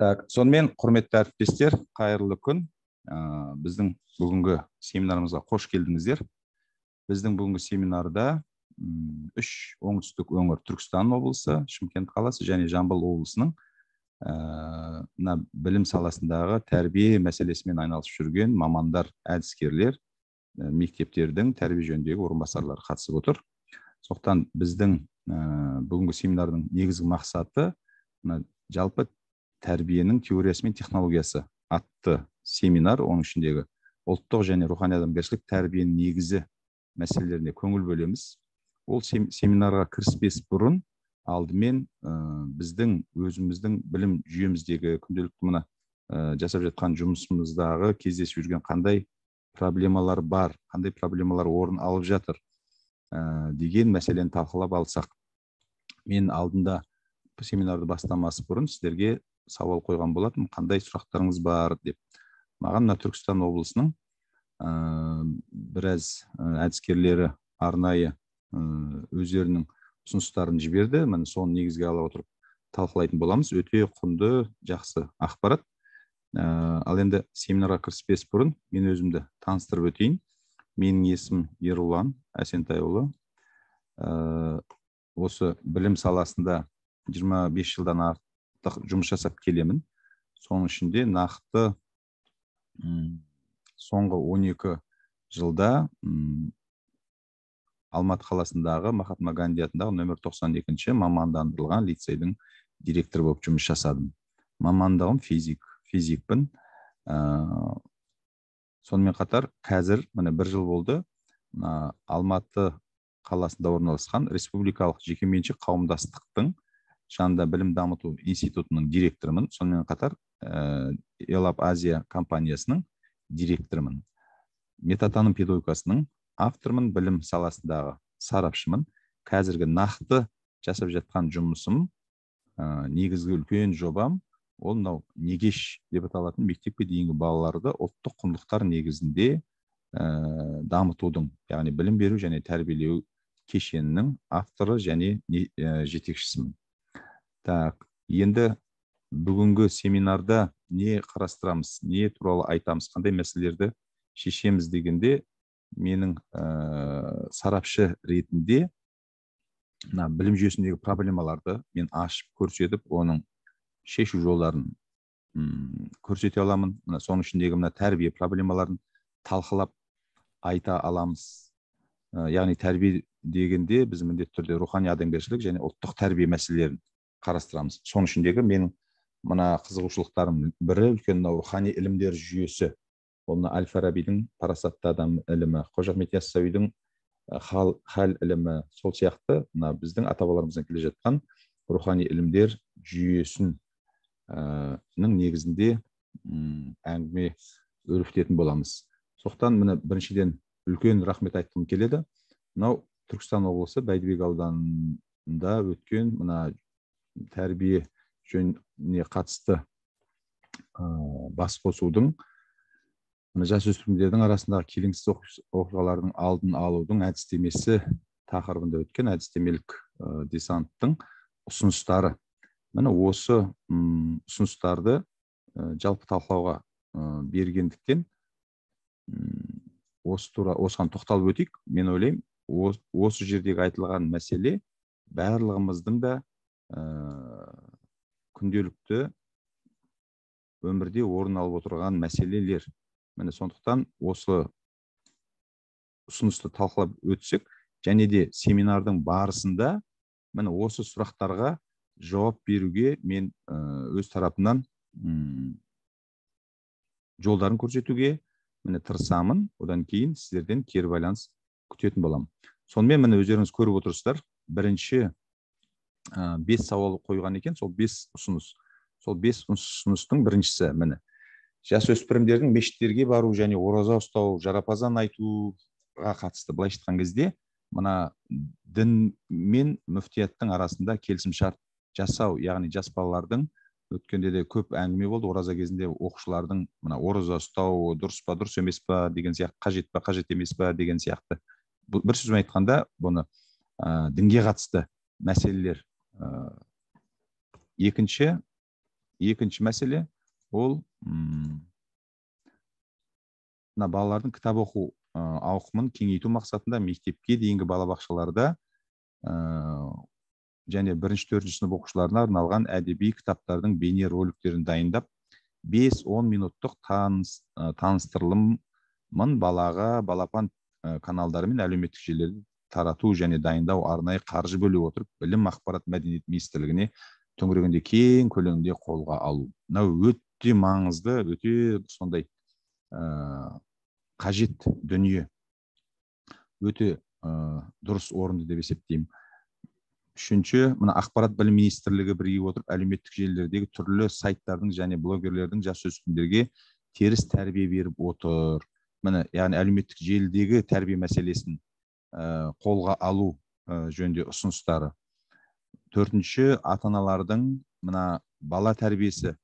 так сонымен құрметті әріптестер қайырлы күн. Ә, біздің бүгінгі семинарымызға қош келдіңіздер. Біздің бүгінгі семинарда үш оңтүстік өңір түркістан облысы шымкент қаласы және жамбыл облысының ә, мына білім саласындағы тәрбие мәселесімен айналысып жүрген мамандар әдіскерлер ә, мектептердің тәрбие жөніндегі орынбасарлары қатысып отыр. Сондықтан біздің ә, бүгінгі семинардың негізгі мақсаты мына жалпы тәрбиенің теориясы мен технологиясы атты семинар оның ішіндегі ұлттық және рухани адамгершілік тәрбиенің негізі мәселелеріне көңіл бөлеміз. Ол семинарға кіріспес бұрын алдымен ә, біздің өзіміздің білім жүйеміздегі күнделікті мына ә, жасап жатқан жұмысымыздағы кездесіп жүрген қандай проблемалар бар қандай проблемалар орын алып жатыр ә, деген мәселені талқылап алсақ мен алдында семинарды бастамас бұрын сіздерге сауал қойған болатын қандай сұрақтарыңыз бар деп. Маған мына түркістан облысының ә, біраз әдіскерлері арнайы өздерінің ұсыныстарын жіберді. Міне соны негізге ала отырып талқылайтын боламыз. Өте құнды жақсы ақпарат. Ә, ал енді семинарға кіріспес бұрын мен өзімді таныстырып өтейін. Менің есімім ерұлан әсентайұлы. Ә, осы білім саласында 25 жылдан артық жұмыс жасап келемін. Соның ішінде нақты соңғы 12 жылда алматы қаласындағы махатма ганди атындағы нөмір 92 мамандандырылған лицейдің директоры болып жұмыс жасадым. Мамандығым физик физикпін. Ә, сонымен қатар қазір міне бір жыл болды ә, алматы қаласында орналасқан республикалық жекеменшік қауымдастықтың жанында білім дамыту институтының директорымын сонымен қатар ә, элап азия компаниясының директорымын метатаным педагогикасының автормын білім саласындағы сарапшымын қазіргі нақты жасап жатқан жұмысым ә, негізгі үлкен жобам ол мынау негеш деп аталатын мектепке дейінгі балаларды ұлттық құндылықтар негізінде ә, дамытудың яғни білім беру және тәрбиелеу кешенінің авторы және ә, жетекшісімін. Так енді бүгінгі семинарда не қарастырамыз не туралы айтамыз қандай мәселелерді шешеміз дегенде менің ә, сарапшы ретінде мына білім жүйесіндегі проблемаларды мен ашып көрсетіп оның шешу жолдарын көрсете аламын. Мына соның ішіндегі мына тәрбие проблемаларын талқылап айта аламыз. Ә, яғни тәрбие дегенде біз міндетті түрде рухани адамгершілік және ұлттық тәрбие мәселелерін қарастырамыз. Соның ішіндегі менің мына қызығушылықтарым бірі үлкен мынау рухани ілімдер жүйесі. Ол мына әл фарабидің парасатты адам ілімі қожа ахмет яссауидің хал хал ілімі сол сияқты мына біздің ата бабаларымыздан келе жатқан рухани ілімдер жүйесін ә, негізінде әңгіме өрбітетін боламыз. Сондықтан міне біріншіден үлкен рахмет айтқым келеді. Мынау түркістан облысы бәйдібек ауданында өткен мына тәрбие жөніне қатысты ә, бас қосудың жасөспірімдердің арасындағы келеңсіз оқиғалардың алдын алудың әдістемесі тақырыбында өткен әдістемелік ә, десанттың ұсыныстары. Міне осы ұсыныстарды ә, жалпы талқылауға ә, бергендіктен осы тура осыған тоқталып өтейік. Мен ойлаймын осы жердегі айтылған мәселе барлығымыздың да күнделікті өмірде орын алып отырған мәселелер. Міне сондықтан осы ұсынысты талқылап өтсек және де семинардың барысында міне осы сұрақтарға жауап беруге мен өз тарапымнан жолдарын көрсетуге міне тырысамын. Одан кейін сіздерден кері байланыс күтетін боламын. Сонымен міне өздеріңіз көріп отырсыздар. Бірінші ә, бес сауал қойған екен сол бес ұсыныс. Сол бес ұсыныстың біріншісі міне. Жасөспірімдердің мешіттерге бару және ораза ұстау жарапазан айтуға қатысты. Былайша айтқан кезде мына дін мен мүфтияттың арасында келісімшарт жасау яғни жас балалардың өткенде де көп әңгіме болды. Ораза кезінде оқушылардың мына ораза ұстау дұрыс па дұрыс емес па деген сияқты қажет па қажет емес па деген сияқты. Бір сөзбен айтқанда бұны ә, дінге қатысты мәселелер екінші екінші мәселе ол мына балалардың кітап оқу ауқымын кеңейту мақсатында мектепке дейінгі балабақшаларда және бірінші төртінші сынып оқушыларына арналған әдеби кітаптардың бейне роликтерін дайындап 5-10 минуттық таныс, таныстырылымын балаға балапан каналдары мен әлеуметтік желілерде тарату және дайындау арнайы қаржы бөле отырып білім ақпарат мәдениет министрлігіне төңірегінде кең көлемде қолға алу. Мынау өте маңызды өте сондай ә, қажет дүние. Өте ә, дұрыс орынды деп есептеймін. Үшінші мына ақпарат білім министрлігі біріге отырып әлеуметтік желілердегі түрлі сайттардың және блогерлердің жасөспірімдерге теріс тәрбие беріп отыр. Міне яғни әлеуметтік желідегі тәрбие мәселесін қолға алу ә, жөнінде ұсыныстары. Төртінші ата аналардың мына бала тәрбиесі.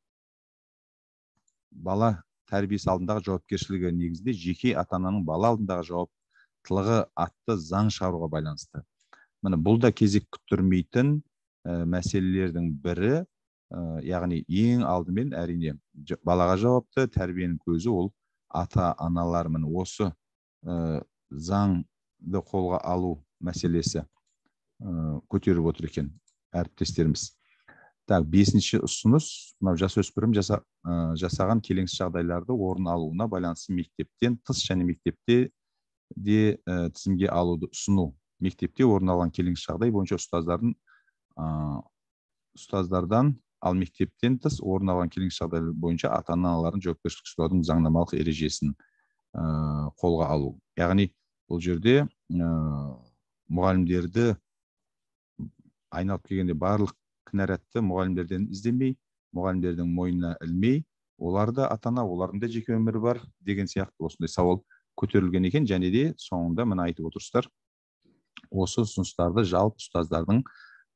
Бала тәрбиесі алдындағы жауапкершілігі негізінде жеке ата ананың бала алдындағы жауаптылығы атты заң шығаруға байланысты. Міне бұл да кезек күттірмейтін ә, мәселелердің бірі ә, яғни ең алдымен әрине балаға жауапты тәрбиенің көзі ол ата аналар міне осы ә, заңды қолға алу мәселесі ә, көтеріп отыр екен әріптестеріміз. Так бесінші ұсыныс мынау жасөспірім жаса, ә, жасаған келеңсіз жағдайларды орын алуына байланысты мектептен тыс және мектепте де ә, тізімге алуды ұсыну мектепте орын алған келеңсіз жағдай бойынша ұстаздардың ә, ұстаздардан ал мектептен тыс орын алған келеңсіз жағдай бойынша ата аналардың жауапкершілік ұстаудың заңнамалық ережесін ә, қолға алу. Яғни бұл жерде ә, мұғалімдерді айналып келгенде барлық кінәратты мұғалімдерден іздемей мұғалімдердің мойнына ілмей олар да ата ана олардың да жеке өмірі бар деген сияқты осындай сауал көтерілген екен. Және де соңында мына айтып отырсыздар осы ұсыныстарды жалпы ұстаздардың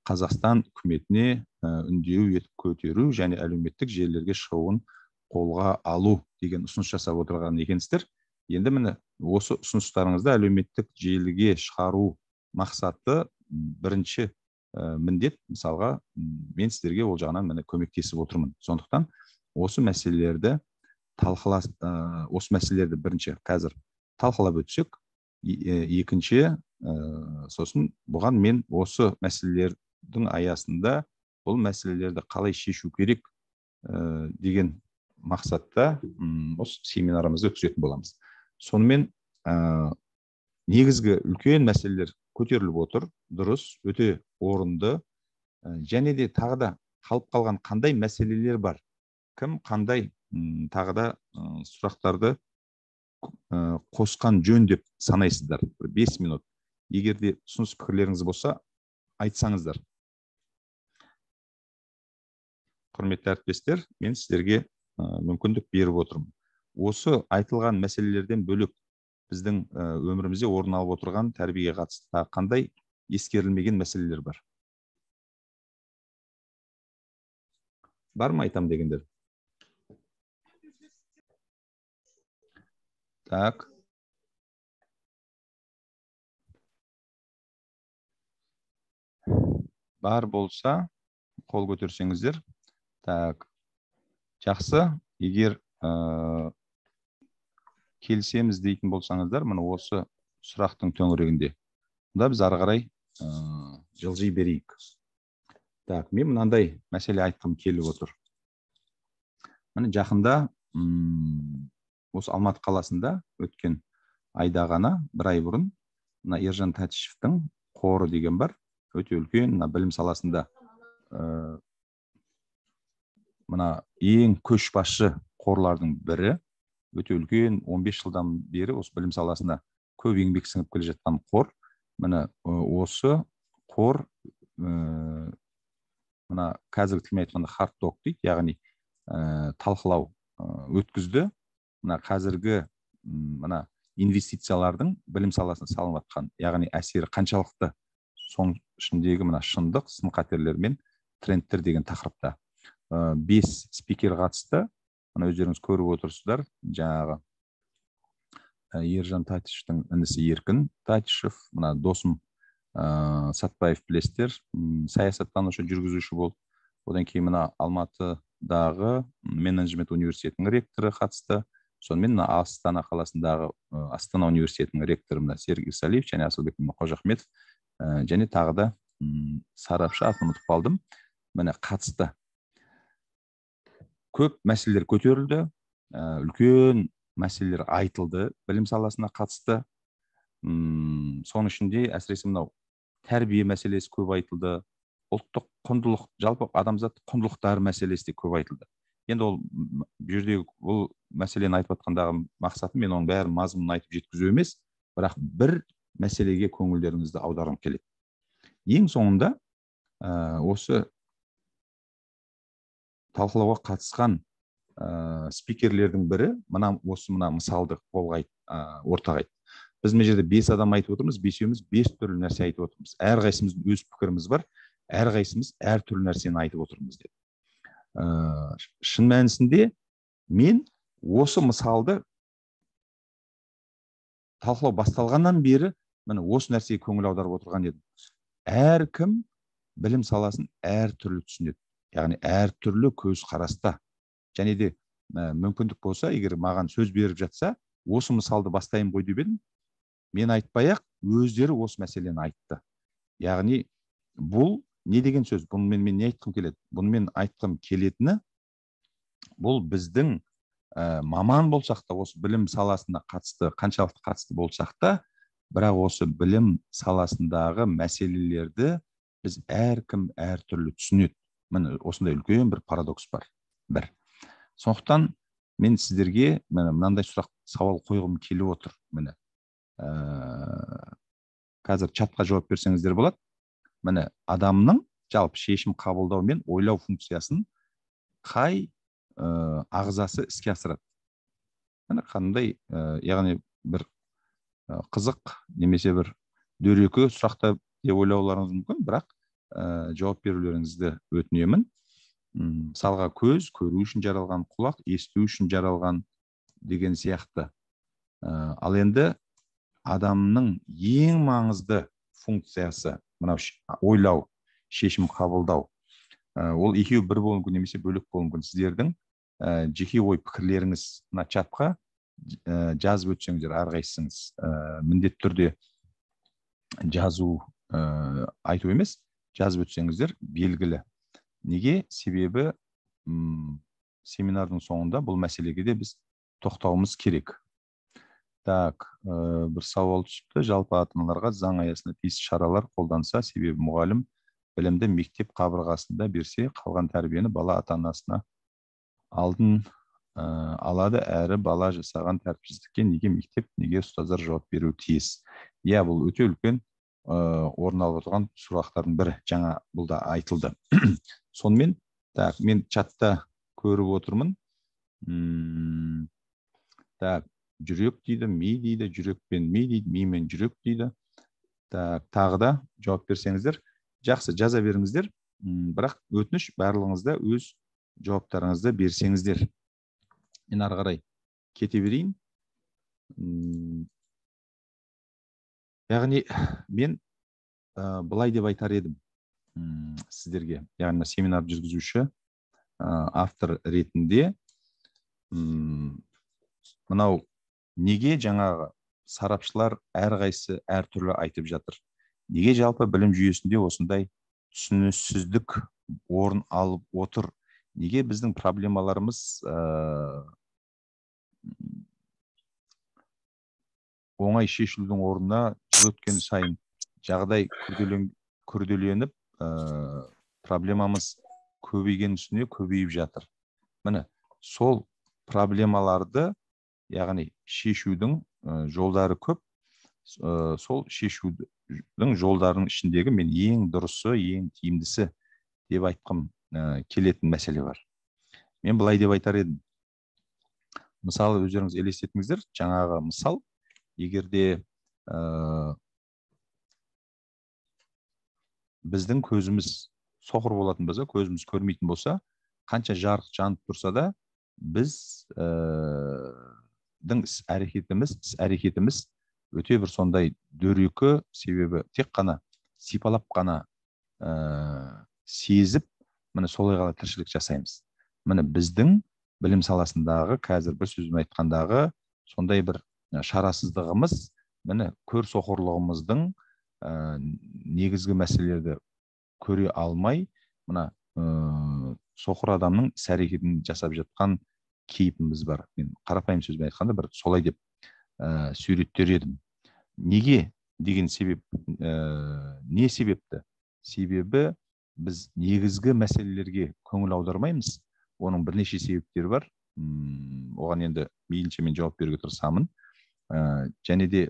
қазақстан үкіметіне үндеу етіп көтеру және әлеуметтік желілерге шығуын қолға алу деген ұсыныс жасап отырған екенсіздер. Енді міне осы ұсыныстарыңызды әлеуметтік желіге шығару мақсаты бірінші ә, міндет мысалға мен сіздерге ол жағынан міне көмектесіп отырмын. Сондықтан осы мәселелерді талқыла ә, осы мәселелерді бірінші қазір талқылап өтсек екінші ә, сосын бұған мен осы мәселелердің аясында бұл мәселелерді қалай шешу керек ә, деген мақсатта осы семинарымызды өткізетін боламыз. Сонымен ә, негізгі үлкен мәселелер көтеріліп отыр. Дұрыс өте орынды. Және де тағы да қалып қалған қандай мәселелер бар? Кім қандай тағы да сұрақтарды қосқан жөн деп санайсыздар? Бір бес минут. Егер де ұсыныс пікірлеріңіз болса айтсаңыздар. Құрметті әріптестер мен сіздерге мүмкіндік беріп отырмын. Осы айтылған мәселелерден бөлек біздің өмірімізде орын алып отырған тәрбиеге қатысты қандай ескерілмеген мәселелер бар? Бар ма айтам дегендер? Так. Бар болса қол көтерсеңіздер. Так. Жақсы. Егер келісеміз дейтін болсаңыздар міне осы сұрақтың төңірегінде. Онда біз ары қарай ә, жылжи берейік. Так мен мынандай мәселе айтқым келіп отыр. Міне жақында осы алматы қаласында өткен айда ғана бір ай бұрын мына ержан тәтішевтің қоры деген бар өте үлкен мына білім саласында ә, мына ең көшбасшы қорлардың бірі. Өте үлкен 15 жылдан бері осы білім саласында көп еңбек сіңіп келе жатқан қор. Міне осы қор ә, мына қазіргі тілмен айтқанда хард дейді яғни ә, талқылау өткізді. Мына қазіргі мына инвестициялардың білім саласына салынып жатқан яғни әсері қаншалықты соның ішіндегі мына шындық сын қатерлер мен трендтер деген тақырыпта. Ә, бес спикер қатысты. Мына өздеріңіз көріп отырсыздар. Жаңағы ә, ержан татишевтің інісі еркін татишев. Мына досым ә, сатпаев білесіздер. Саясаттанушы жүргізуші болды. Одан кейін мына алматы дағы менеджмент университетінің ректоры қатысты. Сонымен мына астана қаласындағы астана университетінің ректоры мына сергей салиев және асылбек қожахметов және тағы да сарапшы атын ұмытып қалдым. Міне қатысты. Көп мәселелер көтерілді. Үлкен мәселелер айтылды білім саласына қатысты. М соның ішінде әсіресе мынау тәрбие мәселесі көп айтылды. Ұлттық құндылық жалпы адамзат құндылықтары мәселесі де көп айтылды. Енді ол бұл жердегі бұл мәселені айтып жатқандағы мақсатым мен оның бәрін мазмұнын айтып жеткізу емес бірақ бір мәселеге көңілдеріңізді аударғым келеді. Ең соңында ә, осы талқылауға қатысқан ә, спикерлердің бірі мына осы мына мысалды қолға ә, ортаға айтты біз мына жерде бес адам айтып отырмыз бесеуміз бес түрлі нәрсе айтып отырмыз. Әрқайсымыздың өз пікіріміз бар әрқайсымыз әртүрлі нәрсені айтып отырмыз деді ә, шын мәнісінде мен осы мысалды талқылау басталғаннан бері міне осы нәрсеге көңіл аударып отырған едім. Әркім білім саласын әртүрлі түсінеді. Яғни әртүрлі көзқараста және де ә, мүмкіндік болса егер маған сөз беріп жатса осы мысалды бастайын ғой деп едім мен айтпай ақ өздері осы мәселені айтты яғни бұл не деген сөз бұнымен мен не айтқым келеді бұнымен айтқым келетіні бұл біздің ә, маман болсақ та осы білім саласына қатысты қаншалықты қатысты болсақ та бірақ осы білім саласындағы мәселелерді біз әркім әртүрлі түсінеді міне осындай үлкен бір парадокс бар. Бір. Сондықтан мен сіздерге міне мынандай сұрақ сауал қойғым келіп отыр міне. Ә, қазір чатқа жауап берсеңіздер болады. Міне адамның жалпы шешім қабылдау мен ойлау функциясын қай ә, ағзасы іске асырады? Міне қандай ә, яғни бір қызық немесе бір дөрекі сұрақта деп ойлауларыңыз мүмкін бірақ ә, жауап берулеріңізді өтінемін. Мысалға көз көру үшін жаралған құлақ есту үшін жаралған деген сияқты. Ә, ал енді адамның ең маңызды функциясы мынау ойлау шешім қабылдау. Ә, ол екеуі бір болуы мүмкін немесе бөлек болуы мүмкін. Сіздердің ә, жеке ой пікірлеріңіз мына чатқа ә, жазып өтсеңіздер әрқайсыңыз ә, міндетті түрде жазу ә, айту емес. Жазып өтсеңіздер белгілі. Неге? Себебі м семинардың соңында бұл мәселеге де біз тоқтауымыз керек. Так ә, бір сауал түсіпті. Жалпы ата аналарға заң аясында тиісті шаралар қолданса себебі мұғалім білімді мектеп қабырғасында берсе қалған тәрбиені бала ата анасына алдын ә, алады. Әрі бала жасаған тәртіпсіздікке неге мектеп неге ұстаздар жауап беруі тиіс? Иә бұл өте үлкен орын алып отырған сұрақтардың бірі жаңа бұл да айтылды. Сонымен так мен чатта көріп отырмын. Так жүрек дейді ми дейді жүрек пен ми дейді ми мен жүрек дейді. Так тағы да жауап берсеңіздер. Жақсы жаза беріңіздер. Бірақ өтініш барлығыңыз өз жауаптарыңызды берсеңіздер. Мен ары қарай кете берейін. Яғни мен ә, былай деп айтар едім сіздерге. Яғни семинар жүргізуші ә, автор ретінде мынау неге жаңағы сарапшылар әрқайсысы әртүрлі айтып жатыр? Неге жалпы білім жүйесінде осындай түсініксіздік орын алып отыр? Неге біздің проблемаларымыз ә, оңай шешілудің орнына өткен сайын жағдай күрделен, күрделеніп ә, проблемамыз көбейген үстіне көбейіп жатыр. Міне сол проблемаларды яғни шешудің жолдары көп. Сол шешудің жолдарының ішіндегі мен ең дұрысы ең тиімдісі деп айтқым келетін мәселе бар. Мен былай деп айтар едім. Мысалы өздеріңіз елестетіңіздер. Жаңағы мысал егерде ә, біздің көзіміз соқыр болатын болса көзіміз көрмейтін болса қанша жарық жанып тұрса да біз іс әрекетіміз іс әрекетіміз өте бір сондай дөрекі себебі тек қана сипалап қана ә, сезіп міне солай ғана тіршілік жасаймыз. Міне біздің білім саласындағы қазір бір сөзбен айтқандағы сондай бір шарасыздығымыз міне көр соқырлығымыздың ә, негізгі мәселелерді көре алмай мына ә, соқыр адамның іс әрекетін жасап жатқан кейпіміз бар. Мен қарапайым сөзбен айтқанда бір солай деп ә, суреттер едім. Неге деген себеп ә, не себепті? Себебі біз негізгі мәселелерге көңіл аудармаймыз. Оның бірнеше себептері бар. Оған енді мейлінше мен жауап беруге тырысамын. Ә, және де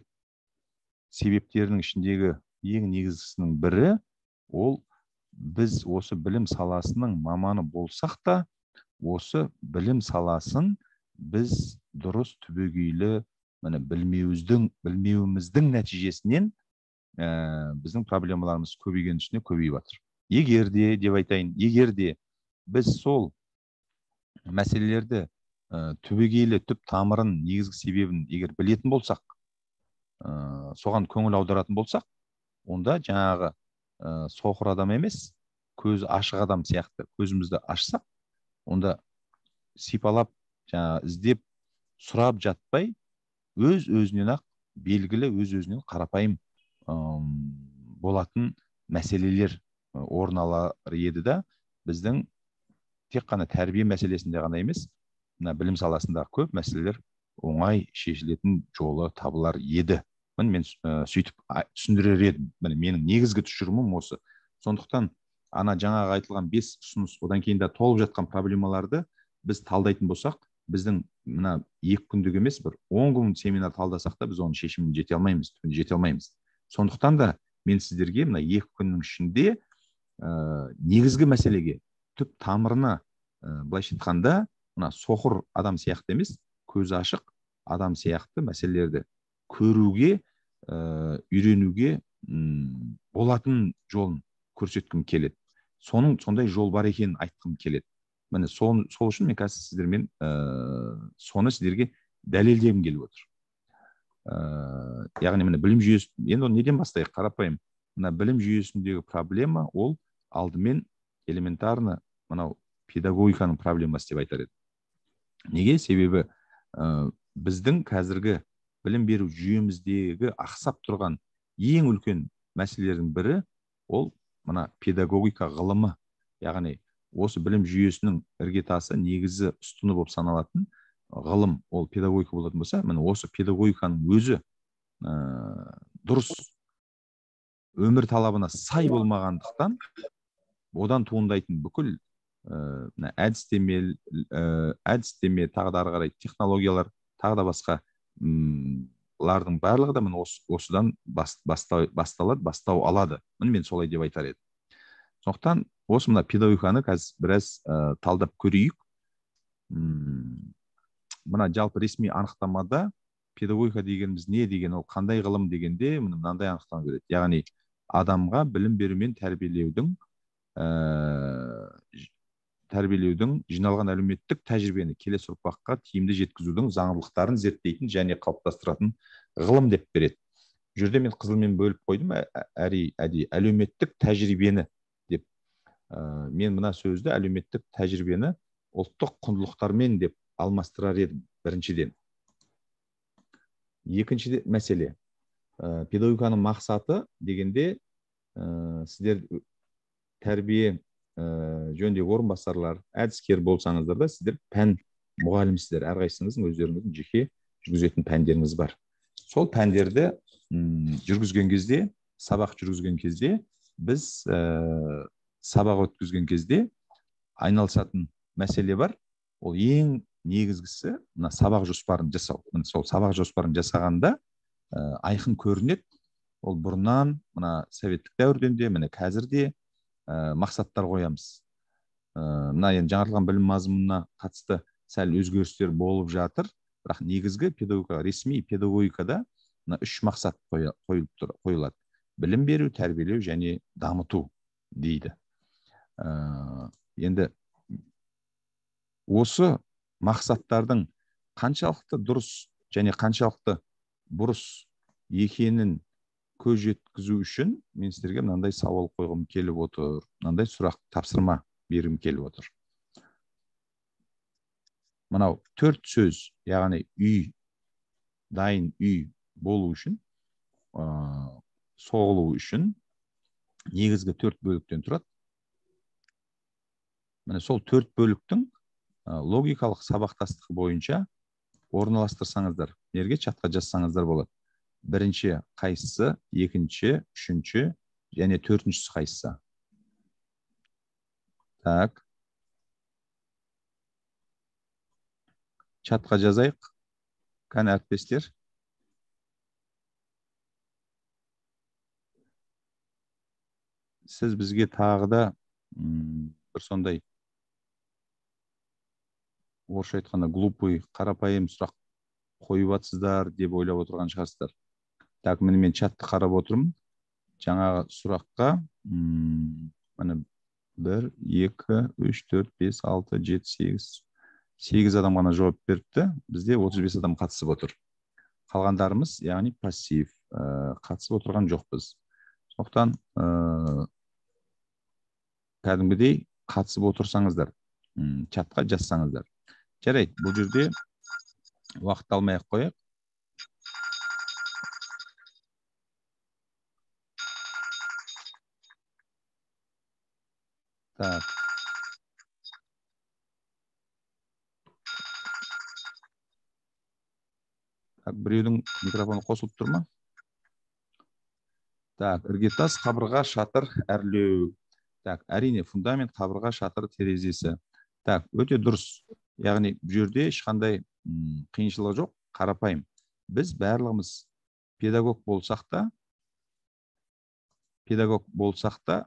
себептерінің ішіндегі ең негізгісінің бірі ол біз осы білім саласының маманы болсақ та осы білім саласын біз дұрыс түбегейлі міне білмеуіміздің білмеуіміздің нәтижесінен ә, біздің проблемаларымыз көбейген үстіне көбейіп жатыр. Егер де деп айтайын егер де біз сол мәселелерді ә, түбегейлі түп тамырын негізгі себебін егер білетін болсақ ә, соған көңіл аударатын болсақ онда жаңағы ә, соқыр адам емес көзі ашық адам сияқты. Көзімізді ашсақ онда сипалап жаңа іздеп сұрап жатпай өз өзінен ақ белгілі өз өзінен қарапайым болатын мәселелер орын алар еді да біздің тек қана тәрбие мәселесінде ғана емес мына білім саласындағы көп мәселелер оңай шешілетін жолы табылар еді. Міне мен сөйтіп түсіндірер едім. Міне менің негізгі тұжырымым осы. Сондықтан ана жаңағы айтылған бес ұсыныс одан кейін де толып жатқан проблемаларды біз талдайтын болсақ біздің мына екі күндік емес бір он күн семинар талдасақ та біз оның шешіміне жете алмаймыз жете алмаймыз. Сондықтан да мен сіздерге мына екі күннің ішінде ә, негізгі мәселеге түп тамырына ә, былайша айтқанда мына соқыр адам сияқты емес көзі ашық адам сияқты мәселелерді көруге ә, үйренуге болатын жолын көрсеткім келеді. Соның сондай жол бар екенін айтқым келеді. Міне сол, сол үшін мен қазір сіздермен ә, соны сіздерге дәлелдегім келіп отыр. Ә, яғни міне білім жүйесі енді оны неден бастайық қарапайым. Мына білім жүйесіндегі проблема ол алдымен элементарно мынау педагогиканың проблемасы деп айтар едім. Неге? Себебі ә, біздің қазіргі білім беру жүйеміздегі ақсап тұрған ең үлкен мәселелердің бірі ол мына педагогика ғылымы. Яғни осы білім жүйесінің іргетасы негізі ұстыны болып саналатын ғылым ол педагогика болатын болса міне осы педагогиканың өзі ә, дұрыс өмір талабына сай болмағандықтан одан туындайтын бүкіл ә, әдістеме ә, әдістеме тағы да ары қарай технологиялар тағы да басқа лардың барлығы да міне осы, осыдан бас, басталады бастау алады. Міне мен солай деп айтар едім. Сондықтан осы мына педагогиканы қазір біраз ә, талдап көрейік. Мына жалпы ресми анықтамада педагогика дегеніміз не деген ол қандай ғылым дегенде міне мынандай анықтама береді. Яғни адамға білім беру мен тәрбиелеудің тәрбиелеудің жиналған әлеуметтік тәжірибені келесі ұрпаққа тиімді жеткізудің заңдылықтарын зерттейтін және қалыптастыратын ғылым деп береді. Бұл жерде мен қызылмен бөліп қойдым. Әри әдейі әлеуметтік тәжірибені ә, мен мына сөзді әлеуметтік тәжірибені ұлттық құндылықтармен деп алмастырар едім біріншіден. Екінші мәселе. Ә, педагогиканың мақсаты дегенде ә, сіздер тәрбие ә, жөніндегі орынбасарлар әдіскер болсаңыздар да сіздер пән мұғалімсіздер. Әрқайсыңыздың өздеріңіздің жеке жүргізетін пәндеріңіз бар. Сол пәндерді жүргізген кезде сабақ жүргізген кезде біз сабақ өткізген кезде айналысатын мәселе бар. Ол ең негізгісі мына сабақ жоспарын жасау. Сол сабақ жоспарын жасағанда ә, айқын көрінеді. Ол бұрыннан мына советтік дәуірден де міне қазір де ә, мақсаттар қоямыз. Ә, мына енді жаңартылған білім мазмұнына қатысты сәл өзгерістер болып жатыр. Бірақ негізгі педагогика ресми педагогикада мына үш мақсат қойылып тұр қойылады. Білім беру тәрбиелеу және дамыту дейді. Ә, енді осы мақсаттардың қаншалықты дұрыс және қаншалықты бұрыс екенін көз жеткізу үшін мен сіздерге мынандай сауал қойғым келіп отыр мынандай сұрақ тапсырма бергім келіп отыр. Мынау төрт сөз яғни үй дайын үй болу үшін ә, соғылу үшін негізгі төрт бөліктен тұрады. Міне сол төрт бөліктің логикалық сабақтастығы бойынша орналастырсаңыздар жерге чатқа жазсаңыздар болады. Бірінші қайсысы екінші үшінші және төртіншісі қайсысы? Так. Чатқа жазайық. Кәне әріптестер? Сіз бізге тағы да бір сондай орысша айтқанда глупый қарапайым сұрақ қойып жатсыздар деп ойлап отырған шығарсыздар. Так міне мен чатты қарап отырмын. Жаңағы сұраққа міне бір екі үш төрт бес алты жеті сегіз сегіз адам ғана жауап беріпті. Бізде 35 адам қатысып отыр. Қалғандарымыз яғни пассив ә, қатысып отырған жоқпыз. Сондықтан ә, кәдімгідей қатысып отырсаңыздар чатқа жазсаңыздар. Жарайды бұл жерде уақыт алмай ақ қояйық. Так. Так біреудің микрофоны қосылып тұр ма? Так іргетас қабырға шатыр әрлеу. Так әрине фундамент қабырға шатыр терезесі. Так өте дұрыс. Яғни бұл жерде ешқандай қиыншылығы жоқ. Қарапайым. Біз барлығымыз педагог болсақ та педагог болсақ та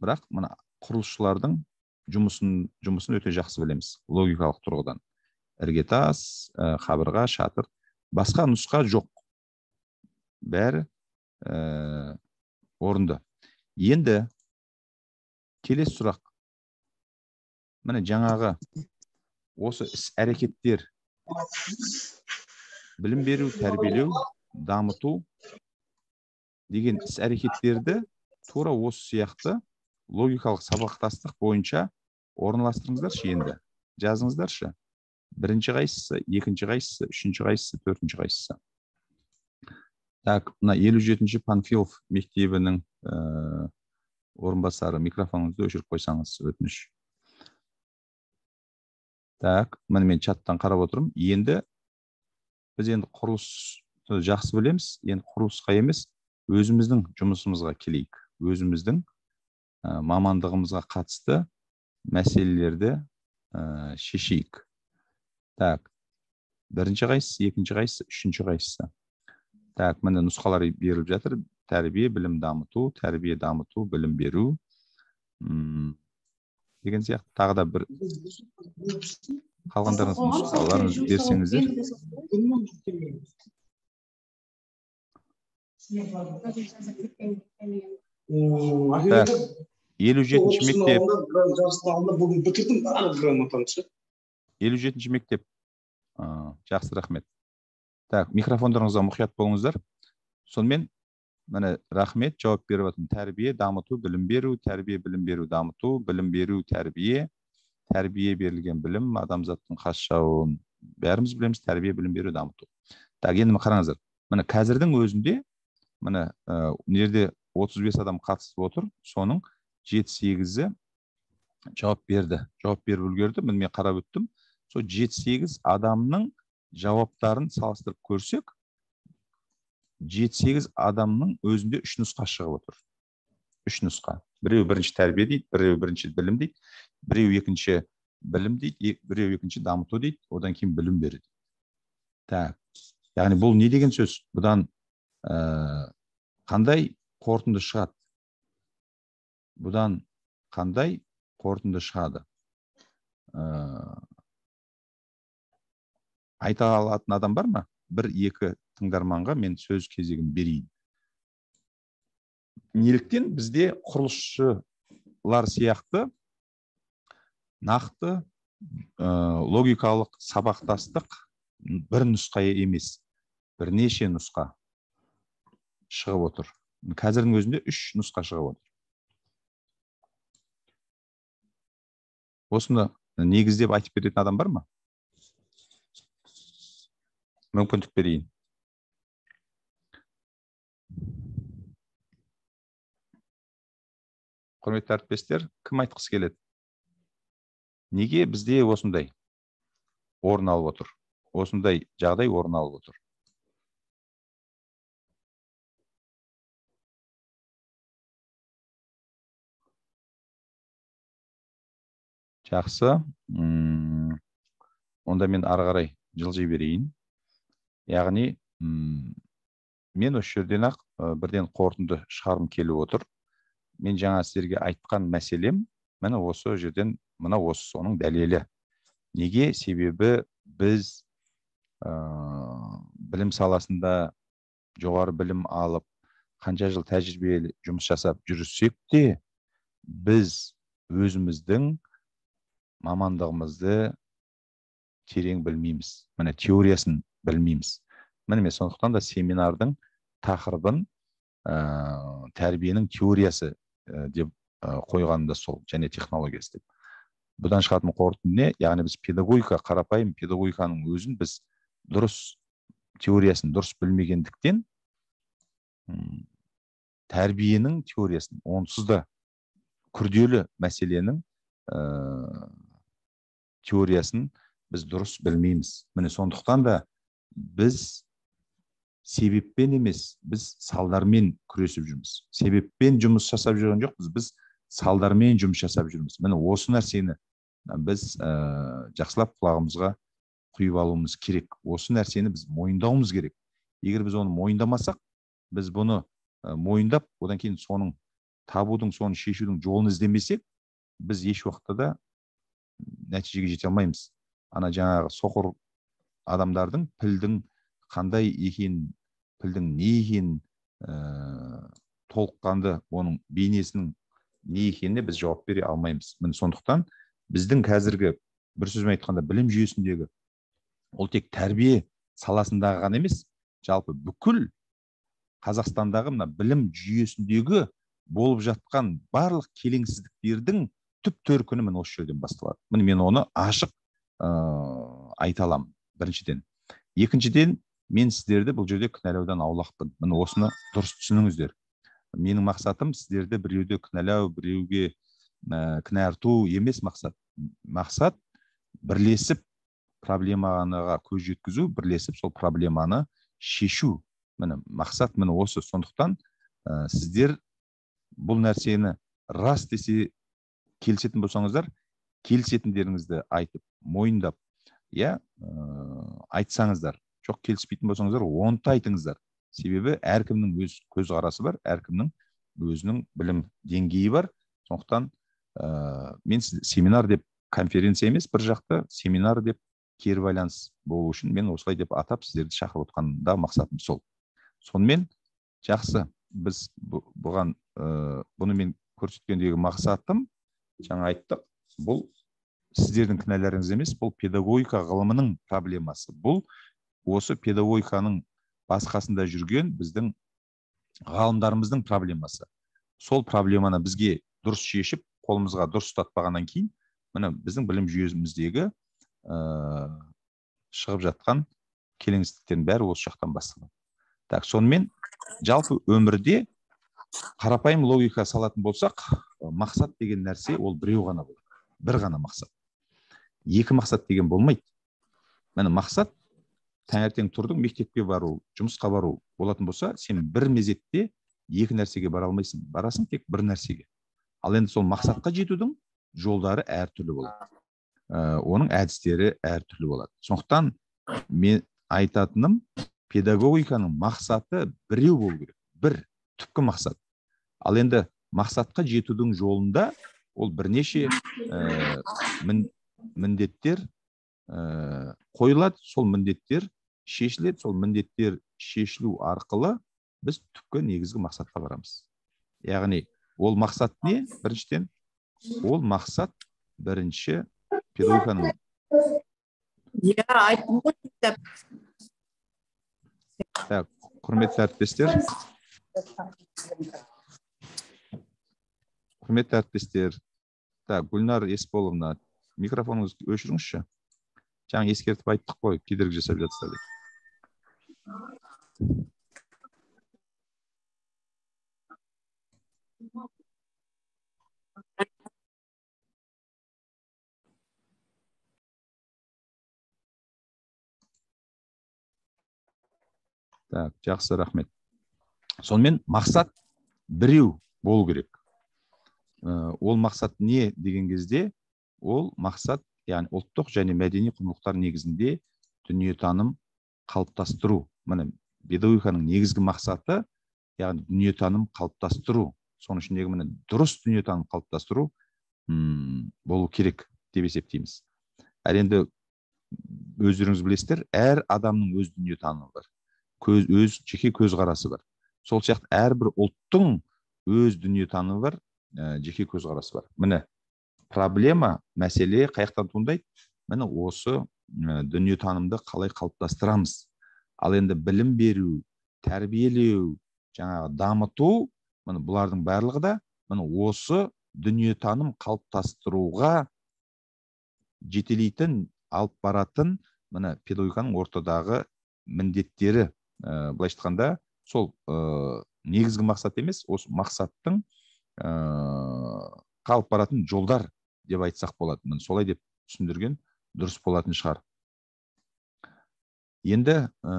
бірақ мына құрылысшылардың жұмысын жұмысын өте жақсы білеміз. Логикалық тұрғыдан. іргетас қабырға шатыр. Басқа нұсқа жоқ. Бәрі ә, орынды. Енді келесі сұрақ. Міне жаңағы осы іс әрекеттер білім беру тәрбиелеу дамыту деген іс әрекеттерді тура осы сияқты логикалық сабақтастық бойынша орналастырыңыздаршы енді. Жазыңыздаршы. Бірінші қайсысы екінші қайсысы үшінші қайсысы төртінші қайсысы? Так мына елу жетінші панфилов мектебінің ә, орынбасары микрофоныңызды өшіріп қойсаңыз өтініш. Так міне мен чаттан қарап отырмын. Енді біз енді құрылысты жақсы білеміз. Енді құрылысқа емес өзіміздің жұмысымызға келейік. Өзіміздің мамандығымызға қатысты мәселелерді ә, шешейік. Так бірінші қайсысы екінші қайсысы үшінші қайсысы? Так міне нұсқалар беріліп жатыр. Тәрбие білім дамыту тәрбие дамыту білім беру. Деген сияқты. Тағы да бір қалғандарыңыз нұсқаларыңызды берсеңіздер. так. Елу жетінші мектеп. елу жетінші мектеп. Жақсы рахмет. Так микрофондарыңызға мұқият болыңыздар. Сонымен міне рахмет жауап беріп жатырмын тәрбие дамыту білім беру тәрбие білім беру дамыту білім беру тәрбие. Тәрбие берілген білім адамзаттың қас жауын бәріміз білеміз тәрбие білім беру дамыту. Так енді қараңыздар. Міне қазірдің өзінде міне ә, мына жерде отыз бес адам қатысып отыр. Соның жеті сегізі жауап берді. Жауап беріп үлгерді. Міне мен қарап өттім. Сол жеті сегіз адамның жауаптарын салыстырып көрсек жеті сегіз адамның өзінде үш нұсқа шығып отыр. Үш нұсқа. Біреу бірінші тәрбие дейді біреу бірінші білім дейді біреу екінші білім дейді біреу екінші дамыту дейді одан кейін білім беру так. Яғни бұл не деген сөз? Бұдан ә, қандай қорытынды шығады? Бұдан қандай қорытынды шығады? Ә, айта алатын адам бар ма? бір екі тыңдарманға мен сөз кезегін берейін. Неліктен бізде құрылысшылар сияқты нақты ә, логикалық сабақтастық бір нұсқа емес бірнеше нұсқа шығып отыр. Қазірдің өзінде үш нұсқа шығып отыр. осыны негіздеп айтып беретін адам бар ма? Мүмкіндік берейін. Құрметті әріптестер кім айтқысы келеді? Неге бізде осындай орын алып отыр? Осындай жағдай орын алып отыр? Жақсы. Онда мен ары қарай жылжи берейін. Яғни мен осы жерден ақ бірден қорытынды шығарғым келіп отыр. Мен жаңа сіздерге айтқан мәселем міне осы жерден мына осы соның дәлелі. Неге? Себебі біз ә, білім саласында жоғары білім алып қанша жыл тәжірибелі жұмыс жасап жүрсек те біз өзіміздің мамандығымызды терең білмейміз. Міне теориясын білмейміз. Міне сондықтан да семинардың тақырыбын ә, тәрбиенің теориясы ә, деп ә, қойғаным да сол және технологиясы деп. Бұдан шығатын қорытынды не? Яғни біз педагогика қарапайым педагогиканың өзін біз дұрыс теориясын дұрыс білмегендіктен тәрбиенің теориясын онсыз да күрделі мәселенің теориясын біз дұрыс білмейміз. Міне сондықтан да біз себеппен емес біз салдармен күресіп жүрміз. Себеппен жұмыс жасап жүрген жоқпыз біз салдармен жұмыс жасап жүрміз. Міне осы нәрсені біз ә, жақсылап құлағымызға құйып алуымыз керек. Осы нәрсені біз мойындауымыз керек. Егер біз оны мойындамасақ біз бұны ә, мойындап одан кейін соның табудың соны шешудің жолын іздемесек біз еш уақытта да нәтижеге жете алмаймыз. Ана жаңағы соқыр адамдардың пілдің қандай екенін пілдің не екенін ә, толыққанды оның бейнесінің не екеніне біз жауап бере алмаймыз. Міне сондықтан біздің қазіргі бір сөзбен айтқанда білім жүйесіндегі ол тек тәрбие саласындағы ғана емес жалпы бүкіл қазақстандағы мына білім жүйесіндегі болып жатқан барлық келеңсіздіктердің түп төркіні міне осы жерден басталады. Міне мен оны ашық ыыы айта аламын. Біріншіден. Екіншіден мен сіздерді бұл жерде кінәлаудан аулақпын. Міне осыны дұрыс түсініңіздер. Менің мақсатым сіздерді біреуді кінәлау біреуге ә, кінә арту емес мақсат. Мақсат бірлесіп проблемаға көз жеткізу бірлесіп сол проблеманы шешу. Міне мақсат міне осы. Сондықтан ә, сіздер бұл нәрсені рас десе келісетін болсаңыздар келісетіндеріңізді айтып мойындап иә айтсаңыздар жоқ келіспейтін болсаңыздар оны да айтыңыздар. Себебі әркімнің өз көзқарасы бар әркімнің өзінің білім деңгейі бар. Сондықтан ә, мен семинар деп конференция емес бір жақты семинар деп кері байланыс болу үшін мен осылай деп атап сіздерді шақырып отқанда мақсатым сол. Сонымен жақсы біз бұған ә, бұны мен көрсеткендегі мақсатым жаңа айттық. Бұл сіздердің кінәларыңыз емес бұл педагогика ғылымының проблемасы. Бұл осы педагогиканың басқасында жүрген біздің ғалымдарымыздың проблемасы. Сол проблеманы бізге дұрыс шешіп қолымызға дұрыс ұстатпағаннан кейін міне біздің білім жүйеміздегі ә, шығып жатқан келеңсіздіктердің бәрі осы жақтан басталады. Так сонымен жалпы өмірде қарапайым логика салатын болсақ мақсат деген нәрсе ол біреу ғана болады бір ғана мақсат. екі мақсат деген болмайды. Міне мақсат таңертең тұрдың мектепке бару жұмысқа бару болатын болса сен бір мезетте екі нәрсеге бара алмайсың. Барасың тек бір нәрсеге. Ал енді сол мақсатқа жетудің жолдары әртүрлі болады. Ә, оның әдістері әртүрлі болады. Сондықтан мен айтатыным педагогиканың мақсаты біреу болу керек. Бір. Түпкі мақсат. Ал енді мақсатқа жетудің жолында ол бірнеше ә, міндеттер ә, қойылады. Сол міндеттер шешіледі. Сол міндеттер шешілу арқылы біз түпкі негізгі мақсатқа барамыз. Яғни ол мақсат не? Біріншіден ол мақсат бірінші педагогиканың иә айттым ғой құрметті әріптестер құрметті әріптестер так гүлнар есболовна микрофоныңызды өшіріңізші. Жаңа ескертіп айттық қой кедергі жасап жатсыздар деп. Так жақсы рахмет. Сонымен мақсат біреу болу керек. Ә, ол мақсат не деген кезде ол мақсат яғни ұлттық және мәдени құндылықтар негізінде дүниетаным қалыптастыру. Міне педагогиканың негізгі мақсаты яғни дүниетаным қалыптастыру. Соның ішіндегі міне дұрыс дүниетаным қалыптастыру м болу керек деп есептейміз. Ал енді өздеріңіз білесіздер әр адамның өз дүниетанымы бар. Көз өз жеке көзқарасы бар. Сол сияқты әрбір ұлттың өз дүниетанымы бар ә, жеке көзқарасы бар. Міне проблема мәселе қай жақтан туындайды. Міне осы ә, дүниетанымды қалай қалыптастырамыз? Ал енді білім беру тәрбиелеу жаңағы дамыту міне бұлардың барлығы да міне осы дүниетаным қалыптастыруға жетелейтін алып баратын міне педагогиканың ортадағы міндеттері. Ә, былайша айтқанда сол ә, негізгі мақсат емес осы мақсаттың ә, қалып баратын жолдар деп айтсақ болады міне солай деп түсіндірген дұрыс болатын шығар. Енді ә,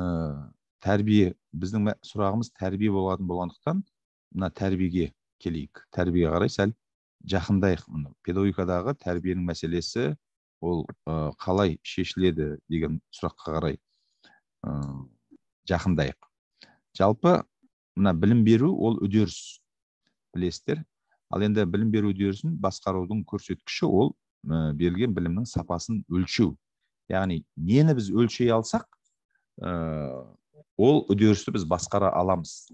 тәрбие біздің сұрағымыз тәрбие болатын болғандықтан мына тәрбиеге келейік. Тәрбиеге қарай сәл жақындайық. Мына педагогикадағы тәрбиенің мәселесі ол ә, қалай шешіледі деген сұраққа қарай ә, жақындайық. Жалпы мына білім беру ол үдеріс білесіздер. Ал енді білім беру үдерісін басқарудың көрсеткіші ол ә, берілген білімнің сапасын өлшеу. Яғни нені біз өлшей алсақ ә, ол үдерісті біз басқара аламыз.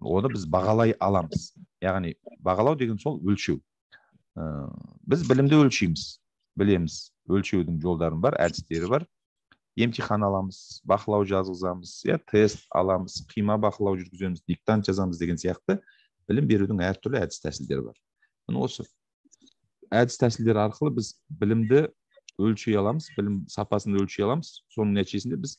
Оны біз бағалай аламыз. Яғни бағалау деген сол өлшеу. Ә, біз білімді өлшейміз білеміз. Өлшеудің жолдары бар әдістері бар. Емтихан аламыз бақылау жазғызамыз иә тест аламыз қима бақылау жүргіземіз диктант жазамыз деген сияқты білім берудің әртүрлі әдіс тәсілдері бар. Міне осы әдіс тәсілдер арқылы біз білімді өлшей аламыз білім сапасын өлшей аламыз. Соның нәтижесінде біз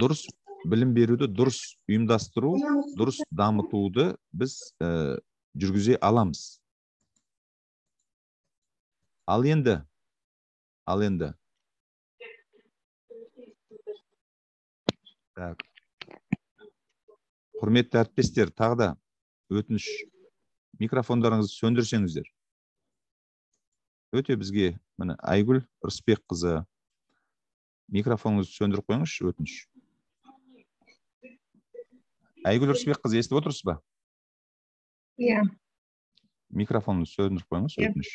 дұрыс білім беруді дұрыс ұйымдастыру дұрыс дамытуды біз ә, жүргізе аламыз. Ал енді ал енді так. Құрметті әріптестер тағы да өтініш. Микрофондарыңызды сөндірсеңіздер. Өте бізге міне айгүл рысбекқызы микрофоныңызды сөндіріп қойыңызшы өтініш. Айгүл рысбекқызы естіп отырсыз ба? Иә. Микрофоныңызды сөндіріп қойыңыз Иә. өтініш.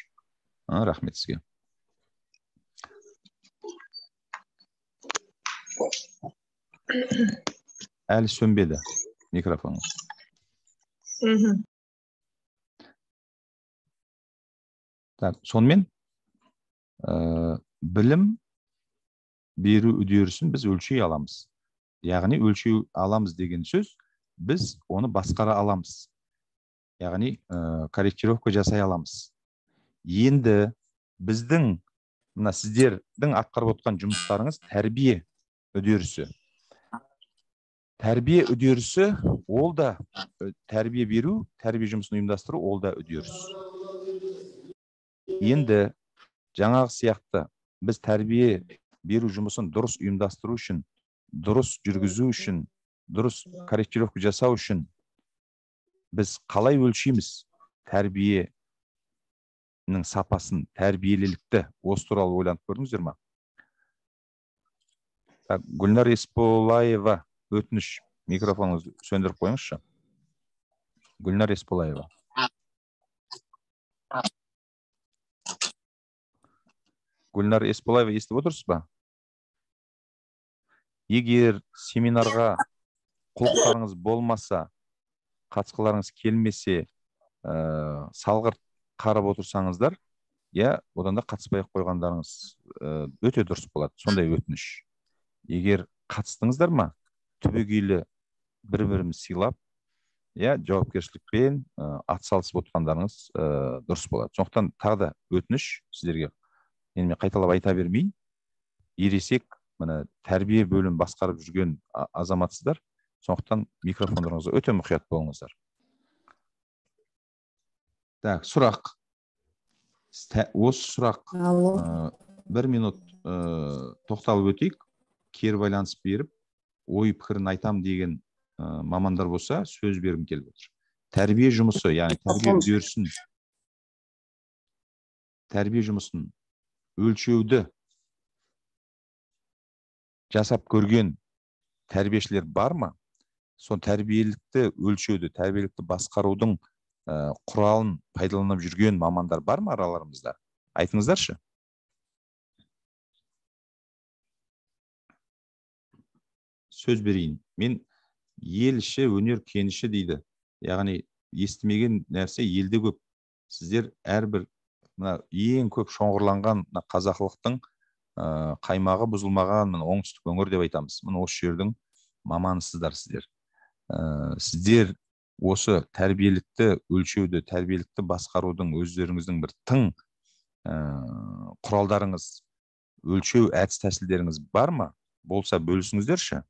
А, рахмет сізге. Әлі сөнбеді микрофоныңыз мхм так сонымен ә, білім беру үдерісін біз өлшей аламыз яғни өлшей аламыз деген сөз біз оны басқара аламыз яғни ә, корректировка жасай аламыз енді біздің мына сіздердің атқарып отқан жұмыстарыңыз тәрбие үдерісі тәрбие үдерісі ол да тәрбие беру тәрбие жұмысын ұйымдастыру ол да үдеріс енді жаңағы сияқты біз тәрбие беру жұмысын дұрыс ұйымдастыру үшін дұрыс жүргізу үшін дұрыс корректировка жасау үшін біз қалай өлшейміз тәрбиенің сапасын тәрбиелілікті осы туралы ойланып көрдіңіздер ма гүлнар есболаева өтініш микрофоныңызды сөндіріп қойыңызшы. Гүлнар есболаева. Гүлнар есболаева естіп отырсыз ба? Егер семинарға құлықтарыңыз болмаса қатысқыларыңыз келмесе ә, салғырт қарап отырсаңыздар иә одан да қатыспай ақ қойғандарыңыз ә, өте дұрыс болады. Сондай өтініш. Егер қатыстыңыздар ма? Түбегейлі бір біріміз сыйлап иә жауапкершілікпен ә, атсалысып отырғандарыңыз ә, дұрыс болады. Сондықтан тағы да өтініш сіздерге енді мен қайталап айта бермейін. Ересек міне тәрбие бөлім басқарып жүрген азаматсыздар. Сондықтан микрофондарыңызға өте мұқият болыңыздар. Так сұрақ. Осы сұрақ бір минут ә, тоқталып өтейік. Кері байланыс беріп ой пікірін айтам деген ә, мамандар болса сөз бергім келіп отыр. Тәрбие жұмысы яғни тәрбие үдерісін тәрбие жұмысын өлшеуді жасап көрген тәрбиешілер бар ма? Сол тәрбиелікті өлшеуді тәрбиелікті басқарудың ә, құралын пайдаланып жүрген мамандар бар ма араларымызда? Айтыңыздаршы. Сөз берейін. Мен ел іші өнер кеніші дейді. Яғни естімеген нәрсе елде көп. Сіздер әрбір мына ең көп шоңғырланған мына қазақылықтың ә, қаймағы бұзылмаған мына оңтүстік өңір деп айтамыз. Міне осы жердің маманысыздар сіздер. Ә, сіздер осы тәрбиелікті өлшеуді тәрбиелікті басқарудың өздеріңіздің бір тың ә, құралдарыңыз өлшеу әдіс тәсілдеріңіз бар ма? Болса бөлісіңіздерші.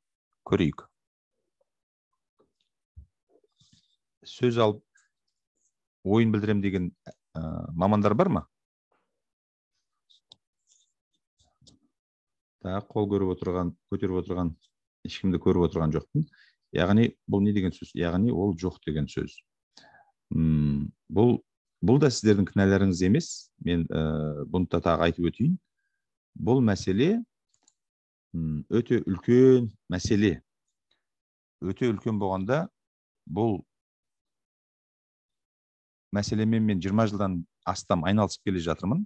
Көрейік. Сөз алып ойын білдірем деген ә, мамандар бар ма? Тағы қол көріп отырған көтеріп отырған ешкімді көріп отырған жоқпын. Яғни бұл не деген сөз? Яғни ол жоқ деген сөз. Үм, бұл бұл да сіздердің кінәларыңыз емес. Мен ә, бұны да тағы айтып өтейін. Бұл мәселе өте үлкен мәселе. Өте үлкен болғанда бұл мәселемен мен 20 жылдан астам айналысып келе жатырмын.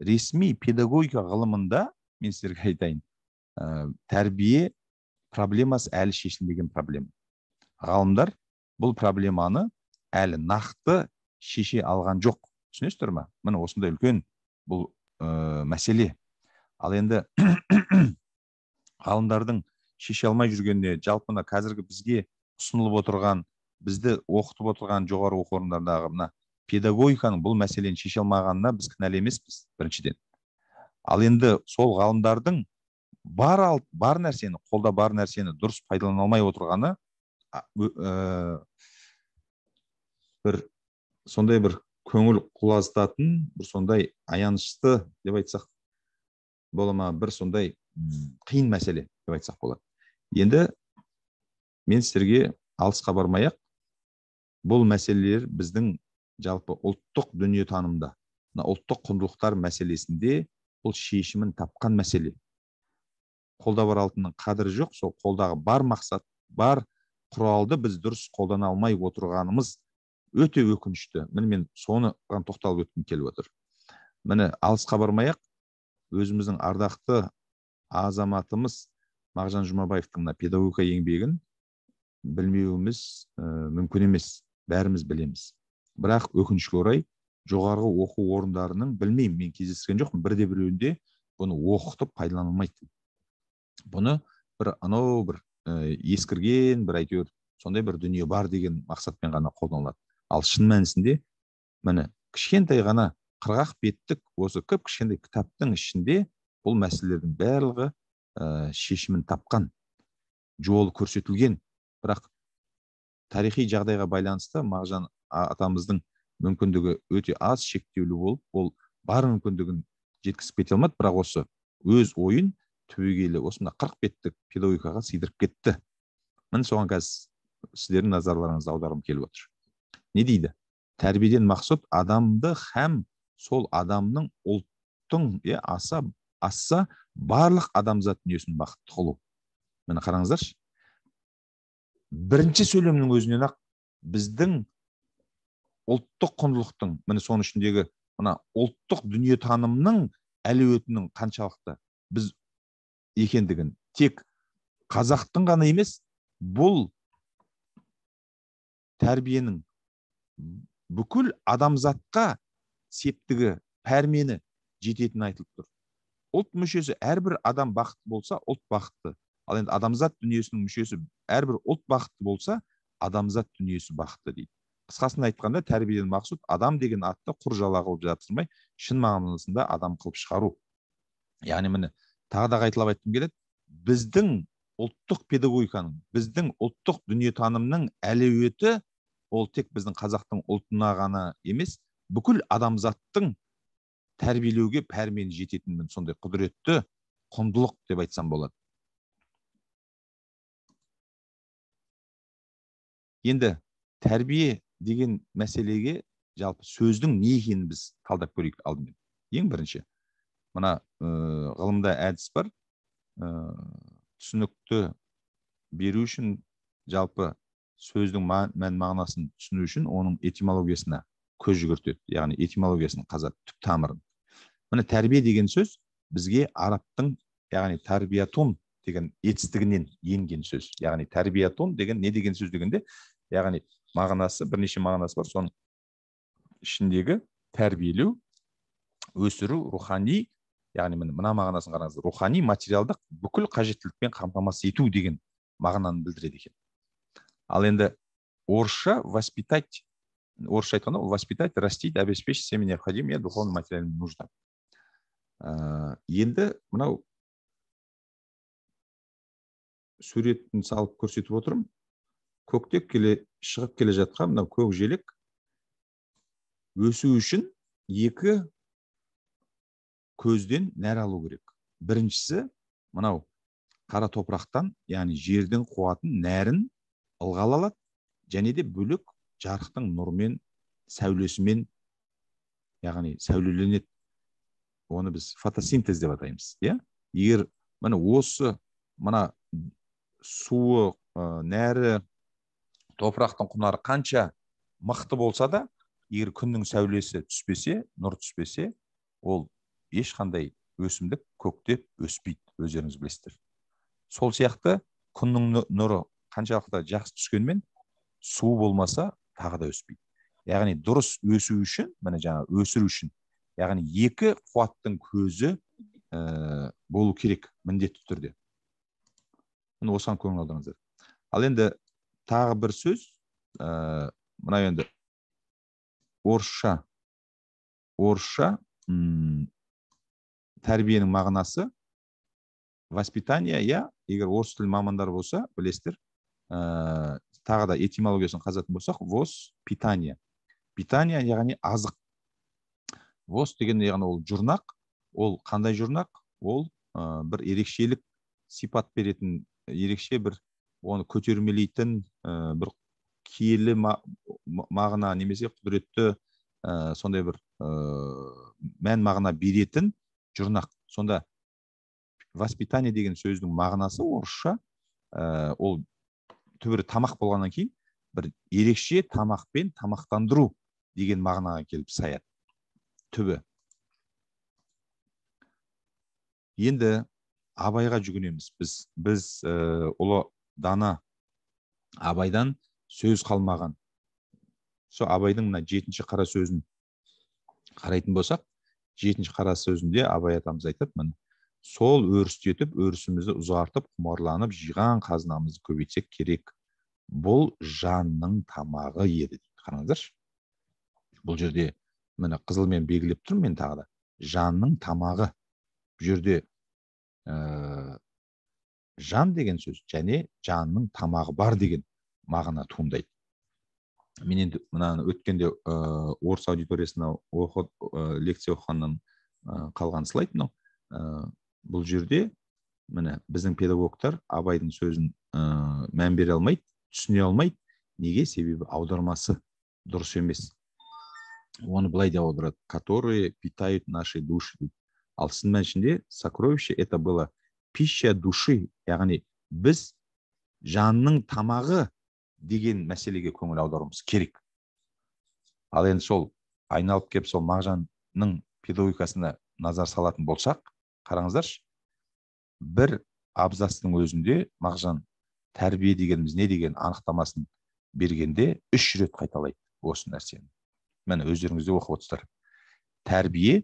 Ресми педагогика ғылымында мен сіздерге айтайын ә, тәрбие проблемасы әлі шешілмеген проблема. Ғалымдар бұл проблеманы әлі нақты шеше алған жоқ. Түсінесіздер ма? Міне осындай үлкен бұл ә, мәселе. Ал енді ғалымдардың шеше алмай жүргеніне жалпы мына қазіргі бізге ұсынылып отырған бізді оқытып отырған жоғары оқу орындарындағы мына педагогиканың бұл мәселені шеше алмағанына біз кінәлі емеспіз біріншіден. Ал енді сол ғалымдардың бар ал, бар нәрсені қолда бар нәрсені дұрыс пайдалана алмай отырғаны ә, бір сондай бір көңіл құлазытатын бір сондай аянышты деп айтсақ бола ма? бір сондай қиын мәселе деп айтсақ болады. Енді мен сіздерге алысқа бармай ақ бұл мәселелер біздің жалпы ұлттық дүниетанымда мына ұлттық құндылықтар мәселесінде бұл шешімін тапқан мәселе. Қолда бар алтынның қадірі жоқ сол қолдағы бар мақсат бар құралды біз дұрыс қолдана алмай отырғанымыз өте өкінішті. Міне мен соныған тоқталып өткім келіп отыр. Міне алысқа бармай ақ өзіміздің ардақты азаматымыз мағжан жұмабаевтың мына педагогика еңбегін білмеуіміз ә, мүмкін емес. Бәріміз білеміз. Бірақ өкінішке орай жоғарғы оқу орындарының білмеймін мен кездескен жоқпын бірде біреуінде бұны оқытып пайдалана алмайды бұны бір анау бір ә, ескірген бір әйтеуір сондай бір дүние бар деген мақсатпен ғана қолданылады ал шын мәнісінде міне кішкентай ғана қырық беттік осы кіп кішкентай кітаптың ішінде бұл мәселелердің барлығы ә, шешімін тапқан жолы көрсетілген. Бірақ тарихи жағдайға байланысты мағжан атамыздың мүмкіндігі өте аз шектеулі болып ол бар мүмкіндігін жеткізіп кете алмады. Бірақ осы өз ойын түбегейлі осында қырық беттік педагогикаға сыйдырып кетті. Міне соған қазір сіздердің назарларыңызды аударғым келіп отыр. Не дейді? Тәрбиеден мақсат адамды һәм сол адамның ұлттың иә аса асса барлық адамзат дүниесін бақытты қылу міне қараңыздаршы. Бірінші сөйлемнің өзінен ақ біздің ұлттық құндылықтың міне соның ішіндегі мына ұлттық дүниетанымның әлеуетінің қаншалықты біз екендігін. Тек қазақтың ғана емес бұл тәрбиенің бүкіл адамзатқа септігі пәрмені жететіні айтылып тұр. Ұлт мүшесі әрбір адам бақытты болса ұлт бақытты. Ал енді адамзат дүниесінің мүшесі әрбір ұлт бақытты болса адамзат дүниесі бақытты дейді. Қысқасын айтқанда тәрбиеден мақсұт адам деген атты құр жала қылып жатырмай шын мағынасында адам қылып шығару. Яғни міне тағы да қайталап айтқым келеді біздің ұлттық педагогиканың біздің ұлттық дүниетанымның әлеуеті ол тек біздің қазақтың ұлтына ғана емес бүкіл адамзаттың тәрбиелеуге пәрмен жететін сондай құдіретті құндылық деп айтсам болады. Енді тәрбие деген мәселеге жалпы сөздің не екенін біз талдап көрейік алдымен. Ең бірінші мына ә, ғылымда әдіс бар. Ә, түсінікті беру үшін жалпы сөздің мән мағынасын түсіну үшін оның этимологиясына көз жүгіртеді. Яғни этимологиясын қазады түп тамырын. Міне тәрбие деген сөз бізге арабтың яғни тарбиятун деген етістігінен енген сөз. Яғни тәрбиятун деген не деген сөз дегенде яғни мағынасы бірнеше мағынасы бар. Соның ішіндегі тәрбиелеу өсіру рухани яғни міне мына мағынасын қараңыз рухани материалдық бүкіл қажеттілікпен қамтамасыз ету деген мағынаны білдіреді екен. Ал енді орысша воспитать орысша айтқанда воспитать растить обеспечить всеми необходимыми духовно материальными нуждами. Ә, енді мынау суретін салып көрсетіп отырмын. Көктеп келе шығып келе жатқан мынау көкжелек өсу үшін екі көзден нәр алу керек. Біріншісі мынау қара топырақтан яғни жердің қуатын нәрін ылғал алады. Және де бөлек жарықтың нұрымен сәулесімен яғни сәулеленеді. Оны біз фотосинтез деп атаймыз иә егер міне осы мына суы ә, нәрі топырақтың құнары қанша мықты болса да егер күннің сәулесі түспесе нұр түспесе ол ешқандай өсімдік көктеп өспейді өздеріңіз білесіздер. Сол сияқты күннің нұры қаншалықты жақсы түскенмен су болмаса тағы да өспейді. Яғни дұрыс өсу үшін міне жаңа өсіру үшін яғни екі қуаттың көзі ә, болу керек міндетті түрде. Міне осыған көңіл аударыңыздар. Ал енді тағы бір сөз ә, мынау енді. Орысша. Орысша тәрбиенің мағынасы воспитание иә? Егер орыс тілі мамандары болса білесіздер ә, тағы да этимологиясын қазатын болсақ вос питание питание яғни азық вос деген яғни ол жұрнақ ол қандай жұрнақ? Ол ә, бір ерекшелік сипат беретін ерекше бір оны көтермелейтін ә, бір киелі мағына немесе құдіретті ә, сондай бір ә, мән мағына беретін жұрнақ. Сонда воспитание деген сөздің мағынасы орысша ә, ол түбірі тамақ болғаннан кейін бір ерекше тамақпен тамақтандыру деген мағынаға келіп саяды. Түбі енді абайға жүгінеміз біз біз ә, ұлы дана абайдан сөз қалмаған сол абайдың мына жетінші қара сөзін қарайтын болсақ жетінші қара сөзінде абай атамыз айтады міне сол өрістетіп өрісімізді ұзартып құмарланып жиған қазынамызды көбейтсек керек бұл жанның тамағы еді дейді қараңыздаршы бұл жерде міне қызылмен белгілеп тұрмын мен тағы да. Жанның тамағы. Бұл жерде ә, жан деген сөз және жанның тамағы бар деген мағына туындайды. Мен енді мынаны өткенде ә, орыс аудиториясына оқы, ә, лекция оқығаннан ә, қалған слайд мынау ә, бұл жерде міне біздің педагогтар абайдың сөзін ә, мән бере алмайды түсіне алмайды. Неге? Себебі аудармасы дұрыс емес. Оны былай деп аударады которые питают наши души дейді ал шын мәнісінде сокровище это было пища души яғни біз жанның тамағы деген мәселеге көңіл аударуымыз керек. Ал енді сол айналып келіп сол мағжанның педагогикасына назар салатын болсақ қараңыздаршы бір абзацтың өзінде мағжан тәрбие дегеніміз не деген анықтамасын бергенде үш рет қайталайды осы нәрсені. Міне өздеріңіз де оқып отырсыздар. Тәрбие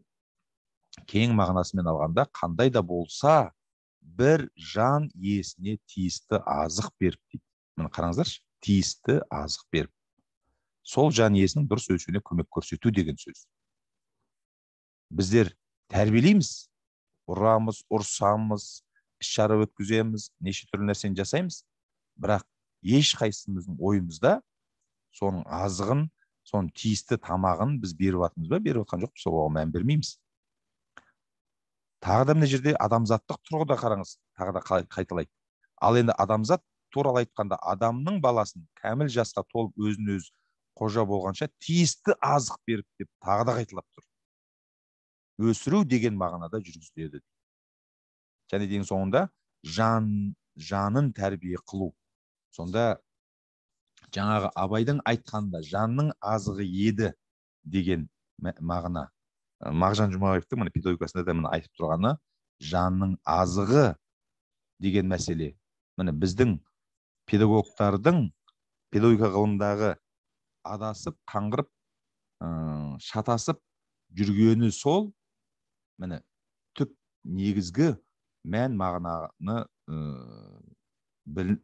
кең мағынасымен алғанда қандай да болса бір жан иесіне тиісті азық беріп дейді. Міне қараңыздаршы тиісті азық беріп. Сол жан иесінің дұрыс өсуіне көмек көрсету деген сөз. Біздер тәрбиелейміз ұрамыз ұрсамыз іс шара өткіземіз неше түрлі нәрсені жасаймыз. Бірақ ешқайсымыздың ойымызда соның азығын соның тиісті тамағын біз беріп жатырмыз ба? Беріп жатқан жоқпыз. Оған мән бермейміз. Тағы да мына жерде адамзаттық тұрғыда қараңыз. Тағы да қайталайды ал енді адамзат туралы айтқанда адамның баласын кәміл жасқа толып өзін өзі қожа болғанша тиісті азық беріп деп тағы да қайталап тұр. Өсіру деген мағынада жүргізіледі. Және дең соңында жан жанын тәрбие қылу. Сонда жаңағы абайдың айтқанында жанның азығы еді деген мағына. Мағжан жұмабаевтың мына педагогикасында да міне айтып тұрғаны жанның азығы деген мәселе. Міне біздің педагогтардың педагогика ғылымындағы адасып қаңғырып ә, шатасып жүргені сол міне түп негізгі мән мағынаны ә, біл,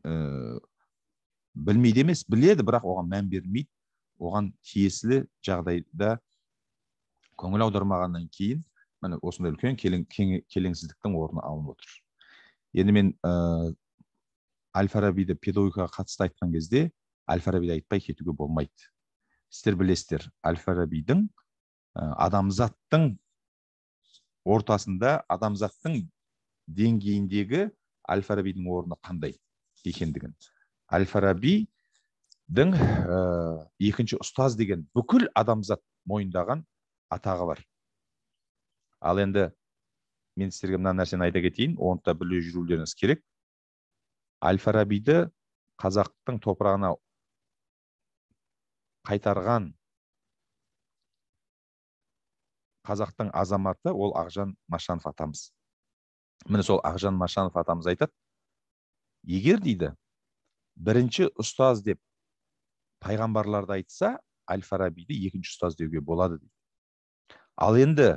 білмейді емес біледі бірақ оған мән бермейді. Оған тиесілі жағдайда көңіл аудармағаннан кейін міне осындай үлкен келең, келеңсіздіктің орны алынып отыр. Енді мен ә, әл фарабиді педагогикаға қатысты айтқан кезде әл фарабиді айтпай кетуге болмайды. Сіздер білесіздер әл фарабидің ә, адамзаттың ортасында адамзаттың деңгейіндегі әл фарабидің орны қандай екендігін. Әл фарабидің ә, екінші ұстаз деген бүкіл адамзат мойындаған атағы бар. Ал енді мен сіздерге мына нәрсені айта кетейін оны да біле жүрулеріңіз керек. Әл фарабиді қазақтың топырағына қайтарған қазақтың азаматы ол ақжан машанов атамыз. Міне сол ақжан машанов атамыз айтады егер дейді бірінші ұстаз деп пайғамбарларды айтса әл фарабиді екінші ұстаз деуге болады дейді. Ал енді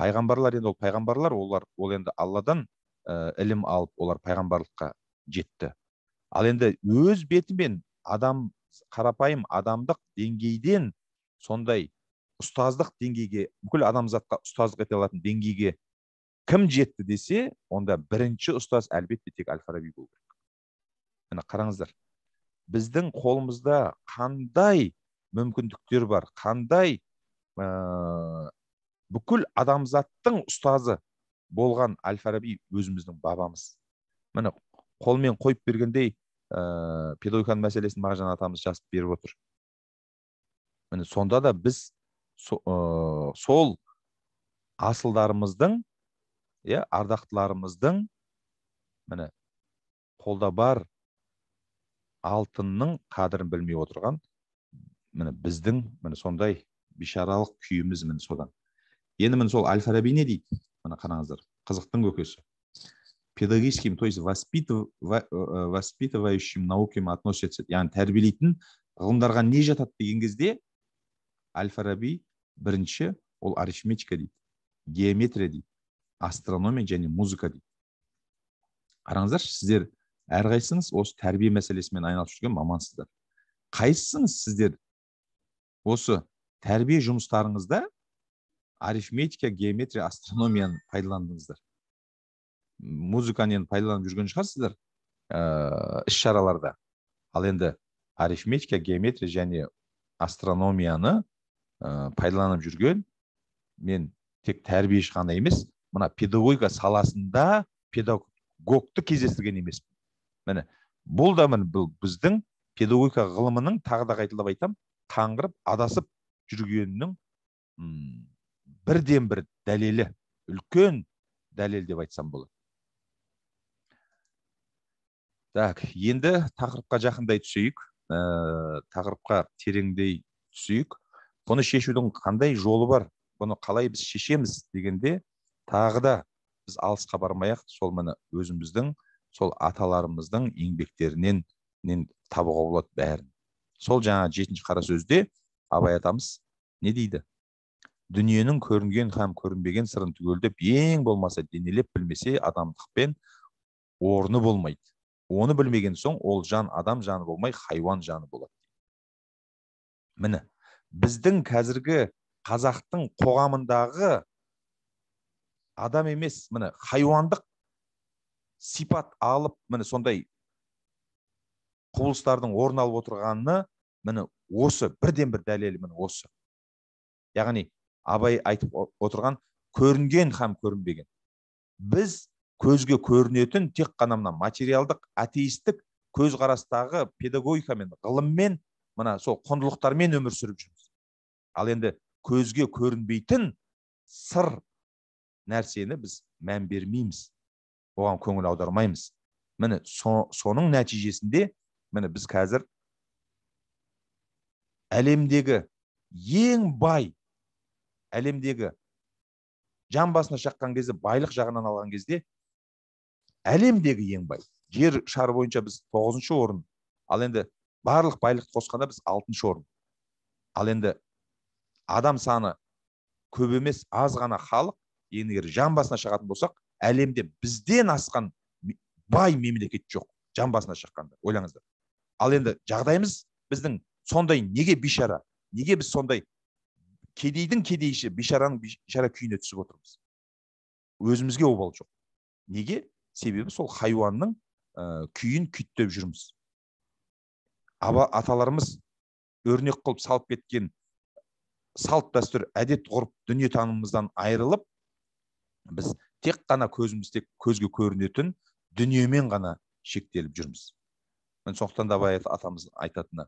пайғамбарлар енді ол пайғамбарлар олар ол енді алладан ә, ілім алып олар пайғамбарлыққа жетті. Ал енді өз бетімен адам қарапайым адамдық деңгейден сондай ұстаздық деңгейге бүкіл адамзатқа ұстаздық ете алатын деңгейге кім жетті десе онда бірінші ұстаз әлбетте тек әл фараби болу керек міне қараңыздар біздің қолымызда қандай мүмкіндіктер бар қандай ә, бүкіл адамзаттың ұстазы болған әл фараби өзіміздің бабамыз. Міне қолмен қойып бергендей ә, педагогиканың мәселесін мағжан атамыз жазып беріп отыр. Міне сонда да біз со, ә, сол асылдарымыздың иә ардақтыларымыздың міне қолда бар алтынның қадірін білмей отырған міне біздің міне сондай бишаралық күйіміз міне содан. Енді міне сол әл фараби не дейді? Мына қараңыздар қызықтың көкесі. Педагогическим то есть воспитывающим наукам относятся яғни тәрбиелейтін ғылымдарға не жатады деген кезде әл фараби бірінші ол арифметика дейді геометрия дейді астрономия және музыка дейді. Қараңыздаршы сіздер әрқайсыңыз осы тәрбие мәселесімен айналысып жүрген мамансыздар. Қайсыңыз сіздер осы тәрбие жұмыстарыңызда арифметика геометрия астрономияны пайдаландыңыздар? Музыканы енді пайдаланып жүрген шығарсыздар ә, іс шараларда ал енді арифметика геометрия және астрономияны ә, пайдаланып жүрген мен тек тәрбиеші ғана емес мына педагогика саласында педагогты кездестірген емеспін. Міне бұл да міне бұл біздің педагогика ғылымының тағы да қайталап айтамын қаңғырып адасып жүргенінің бірден бір дәлелі үлкен дәлел деп айтсам болады. Так енді тақырыпқа жақындай түсейік. Ә, тақырыпқа тереңдей түсейік. Бұны шешудің қандай жолы бар? Бұны қалай біз шешеміз дегенде тағы да біз алысқа бармай ақ сол міне өзіміздің сол аталарымыздың еңбектерінен табуға болады бәрін. Сол жаңа жетінші қара сөзде абай атамыз не дейді? Дүниенің көрінген һәм көрінбеген сырын түгелдеп ең болмаса денелеп білмесе адамдықпен орны болмайды. Оны білмеген соң ол жан адам жаны болмай хайуан жаны болады міне біздің қазіргі қазақтың қоғамындағы адам емес міне хайуандық сипат алып міне сондай құбылыстардың орын алып отырғанына міне осы бірден бір дәлелі міне осы. Яғни абай айтып отырған көрінген һәм көрінбеген. Біз көзге көрінетін тек қана мына материалдық атеистік көзқарастағы педагогикамен ғылыммен мына сол құндылықтармен өмір сүріп жүрміз. Ал енді көзге көрінбейтін сыр нәрсені біз мән бермейміз. Оған көңіл аудармаймыз. Міне соның нәтижесінде міне біз қазір әлемдегі ең бай әлемдегі жан басына шаққан кезде байлық жағынан алған кезде әлемдегі ең бай жер шары бойынша біз тоғызыншы орын. Ал енді барлық байлықты қосқанда біз алтыншы орын. Ал енді адам саны көп емес аз ғана халық егер жан басына шығатын болсақ әлемде бізден асқан бай мемлекет жоқ жан басына шаққанда ойлаңыздар. Ал енді жағдайымыз біздің сондай неге бейшара неге біз сондай кедейдің кедейші бейшараның бейшара күйіне түсіп отырмыз? Өзімізге обал жоқ. Неге? Себебі сол хайуанның ә, күйін күйттеп жүрміз. Аба аталарымыз өрнек қылып салып кеткен салт дәстүр әдет ғұрып дүниетанымымыздан айырылып біз тек қана көзіміз тек көзге көрінетін дүниемен ғана шектеліп жүрміз. Міне сондықтан да абай атамыз айтатыны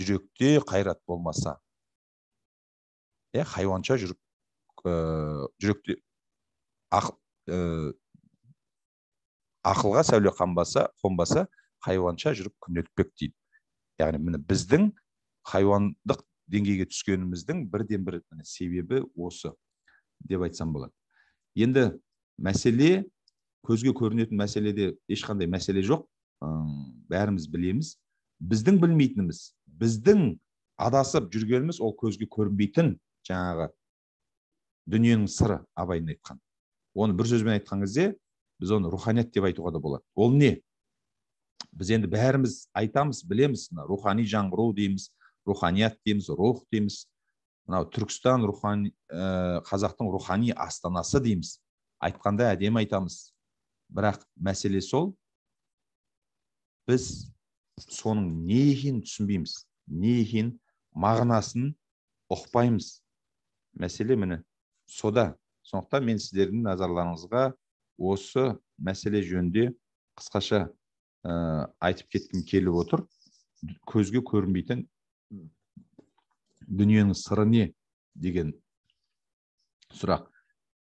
жүректе қайрат болмаса иә хайуанша жүріп ә, жүректе ақыл ә, ақылға сәуле қанбаса қонбаса хайуанша жүріп күнелтпек дейді яғни міне біздің хайуандық деңгейге түскеніміздің бірден бір себебі осы деп айтсам болады. Енді мәселе көзге көрінетін мәселеде ешқандай мәселе жоқ. Бәріміз білеміз. Біздің білмейтініміз біздің адасып жүргеніміз ол көзге көрінбейтін жаңағы дүниенің сыры абайдың айтқан. Оны бір сөзбен айтқан кезде біз оны руханият деп айтуға да болады. Ол не? Біз енді бәріміз айтамыз білеміз. Мына рухани жаңғыру дейміз руханият дейміз рух дейміз. Мынау түркістан рухани ә, қазақтың рухани астанасы дейміз. Айтқанда әдемі айтамыз. Бірақ мәселе сол. Біз соның не екенін түсінбейміз. Не екенін мағынасын ұқпаймыз. Мәселе міне сода. Сондықтан мен сіздердің назарларыңызға осы мәселе жөнінде қысқаша ә, айтып кеткім келіп отыр. Көзге көрінбейтін дүниенің сыры не деген сұрақ.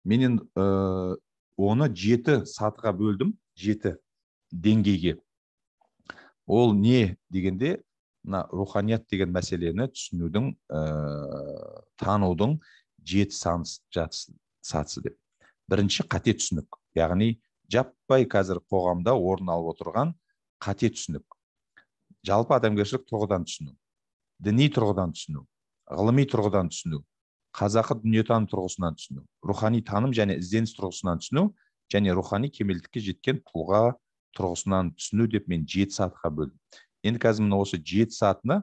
Мен енді ә, оны жеті сатыға бөлдім жеті деңгейге. Ол не дегенде мына руханият деген мәселені түсінудің ә, танудың жеті сатысы деп. Бірінші қате түсінік. Яғни жаппай қазір қоғамда орын алып отырған қате түсінік. Жалпы адамгершілік тұрғыдан түсіну. Діни тұрғыдан түсіну. Ғылыми тұрғыдан түсіну қазақы дүниетаным тұрғысынан түсіну рухани таным және ізденіс тұрғысынан түсіну және рухани кемелдікке жеткен тұлға тұрғысынан түсіну деп мен жеті сатыға бөлдім. Енді қазір мына осы жеті сатыны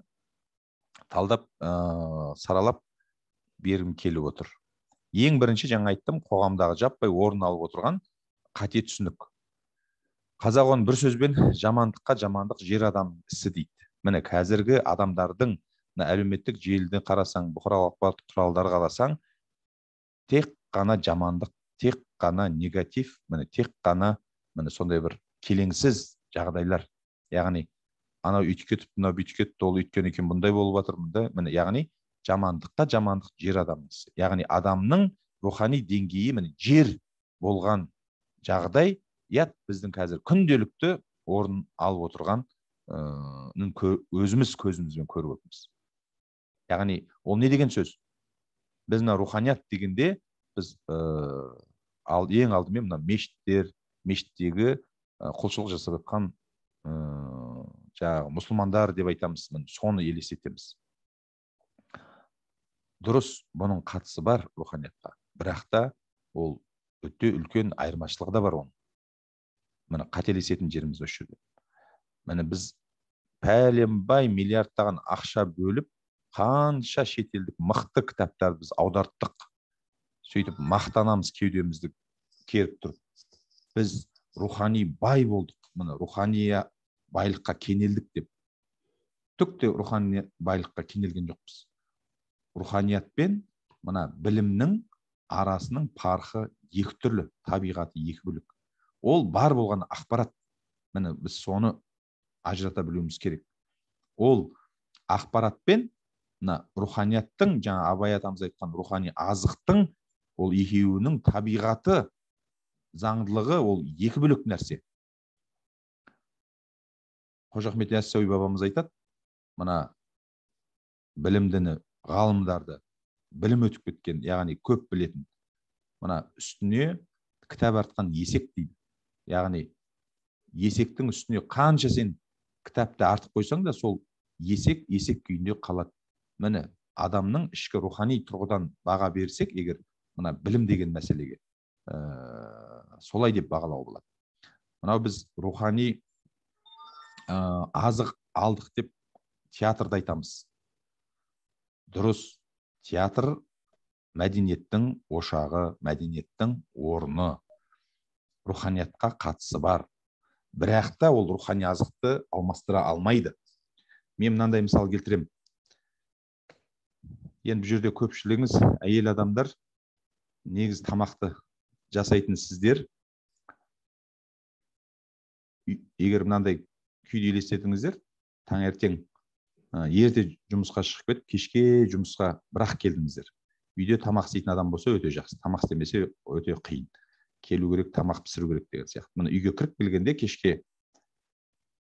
талдап ә, саралап бергім келіп отыр. Ең бірінші жаңа айттым қоғамдағы жаппай орын алып отырған қате түсінік. Қазақ оны бір сөзбен жамандыққа жамандық жер адамның ісі дейді. Міне қазіргі адамдардың мына әлеуметтік желіде қарасаң бұқаралық ақпарат құралдары қарасаң тек қана жамандық тек қана негатив міне тек қана міне сондай бір келеңсіз жағдайлар. Яғни анау үйтіп кетіп мынау бүйтіп кетті ол өйткен екен бұндай болып жатыр мындай міне яғни жамандыққа жамандық жер адамның яғни адамның рухани деңгейі міне жер болған жағдай иә біздің қазір күнделікті орын алып отырған өзіміз көзімізбен көріп отырмыз. Яғни ол не деген сөз? Біз мына руханият дегенде біз ә, ал ең алдымен мына мешіттер мешіттегі құлшылық жасап жатқан ә, жаңағы мұсылмандар деп айтамыз міне соны елестетеміз. Дұрыс бұның қатысы бар руханиятқа. Бірақ та ол өте үлкен айырмашылығы да бар оның. Міне қателесетін жеріміз осы жерде. Міне біз пәленбай миллиардтаған ақша бөліп қанша шетелдік мықты кітаптарды біз аударттық сөйтіп мақтанамыз кеудемізді керіп тұрып. Біз рухани бай болдық. Міне рухани байлыққа кенелдік деп. Түк те рухани байлыққа кенелген жоқпыз. Руханият мына білімнің арасының парқы екі түрлі табиғаты екі бөлек. Ол бар болған ақпарат. Міне біз соны ажырата білуіміз керек. Ол ақпарат пен мына руханияттың жаңа абай атамыз айтқан рухани азықтың ол екеуінің табиғаты заңдылығы ол екі бөлек нәрсе. Қожа ахмет яссауи бабамыз айтады мына білімдіні ғалымдарды білім өтіп кеткен яғни көп білетін мына үстіне кітап артқан есек дейді. Яғни есектің үстіне қанша сен кітапты артып қойсаң да сол есек есек күйінде қалады. Міне адамның ішкі рухани тұрғыдан баға берсек егер мына білім деген мәселеге ә, солай деп бағалауға болады. Мынау біз рухани ә, азық алдық деп театрды айтамыз. Дұрыс театр мәдениеттің ошағы мәдениеттің орны. Руханиятқа қатысы бар. Бірақ та ол рухани азықты алмастыра алмайды. Мен мынандай мысал келтіремін. Енді бұл жерде көпшілігіңіз әйел адамдар негізі тамақты жасайтын сіздер. Егер мынандай күйді елестетіңіздер таңертең ерте жұмысқа шығып кетіп кешке жұмысқа бірақ келдіңіздер. Үйде тамақ істейтін адам болса өте жақсы тамақ істемесе өте қиын. Келу керек тамақ пісіру керек деген сияқты. Міне үйге кіріп келгенде кешке